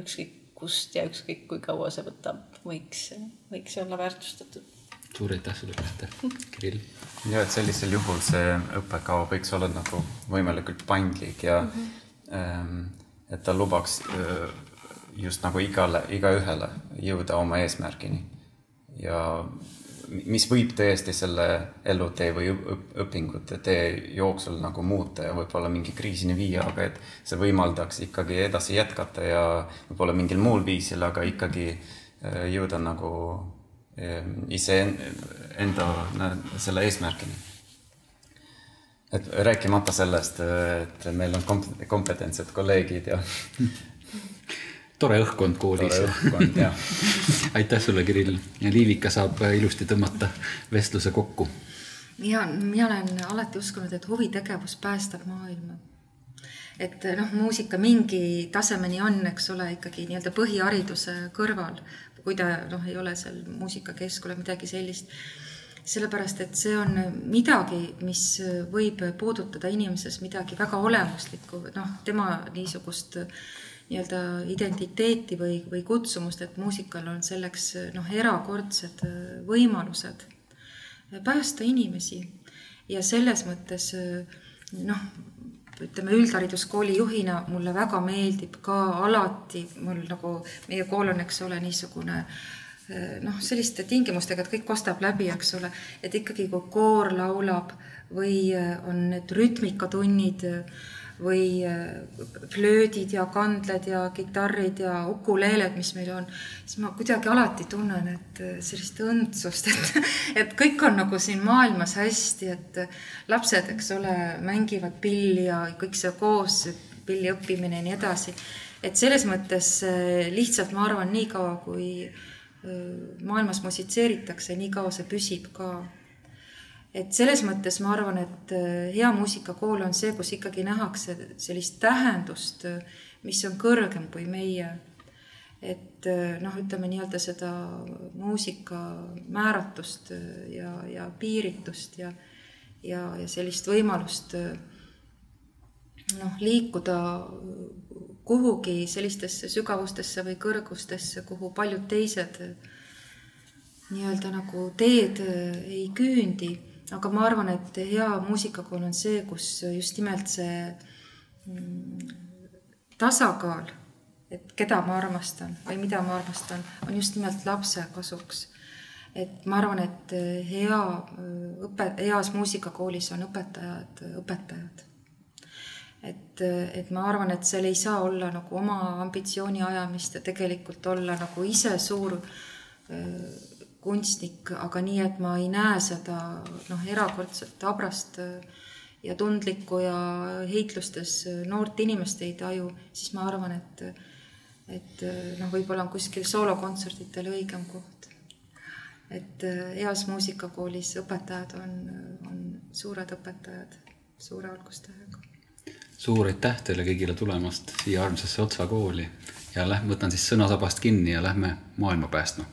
ükskõik kust ja ükskõik kui kaua see võtab, võiks, võiks olla väärtustatud. Suur aitäh sulle, Krister, Kirill. ja, et sellisel juhul see õppekava võiks olla nagu võimalikult paindlik ja mm -hmm. et ta lubaks just nagu igale, igaühele jõuda oma eesmärgini. ja mis võib tõesti selle elutee või õpingute tee jooksul nagu muuta ja võib-olla mingi kriisini viia, aga et see võimaldaks ikkagi edasi jätkata ja võib-olla mingil muul viisil, aga ikkagi jõuda nagu iseenda selle eesmärgini et rääkimata sellest, et meil on kompetentsed kolleegid ja tore õhkkond koolis. aitäh sulle, Kirill. ja Liivika saab ilusti tõmmata vestluse kokku. ja mina olen alati uskunud, et huvitegevus päästab maailma. et noh, muusika mingi tasemeni on, eks ole, ikkagi nii-öelda põhihariduse kõrval, kui ta noh, ei ole seal muusikakeskkonna midagi sellist sellepärast et see on midagi, mis võib puudutada inimeses midagi väga olemuslikku, noh, tema niisugust nii-öelda identiteeti või, või kutsumust, et muusikal on selleks noh, erakordsed võimalused päästa inimesi. ja selles mõttes noh, ütleme üldhariduskooli juhina mulle väga meeldib ka alati, mul nagu meie kool on, eks ole, niisugune äh, noh, selliste tingimustega, et kõik kostab läbi, eks ole, et ikkagi kui koor laulab või äh, on need rütmikatunnid või äh, flöödid ja kandled ja kitarrid ja ukuleeled, mis meil on, siis ma kuidagi alati tunnen, et äh, sellist õndsust, et, et kõik on nagu siin maailmas hästi, et lapsed, eks ole, mängivad pilli ja kõik see koos, pilli õppimine ja nii edasi. et selles mõttes äh, lihtsalt ma arvan, niikaua kui maailmas musitseeritakse, niikaua see püsib ka et selles mõttes ma arvan, et äh, hea muusikakool on see, kus ikkagi nähakse sellist tähendust, äh, mis on kõrgem kui meie. et äh, noh, ütleme nii-öelda seda muusika määratust ja, ja piiritust ja, ja, ja sellist võimalust noh, liikuda kuhugi sellistesse sügavustesse või kõrgustesse, kuhu paljud teised nii-öelda nagu teed ei küündi aga ma arvan, et hea muusikakool on see, kus just nimelt see mm, tasakaal, et keda ma armastan või mida ma armastan, on just nimelt lapse kasuks. et ma arvan, et hea õpe, heas muusikakoolis on õpetajad, õpetajad. et, et ma arvan, et seal ei saa olla nagu oma ambitsiooni ajamist ja tegelikult olla nagu ise suur kunstnik, aga nii, et ma ei näe seda noh, erakordselt habrast äh, ja tundlikku ja heitlustes äh, noort inimest ei taju, siis ma arvan, et, et äh, noh, võib-olla on kuskil soolokontsertidel õigem koht. et heas muusikakoolis õpetajad on, on suured õpetajad suure algustähega. suur aitäh teile kõigile tulemast siia armsasse Otsa kooli ja lähme, võtan siis sõnasabast kinni ja lähme maailma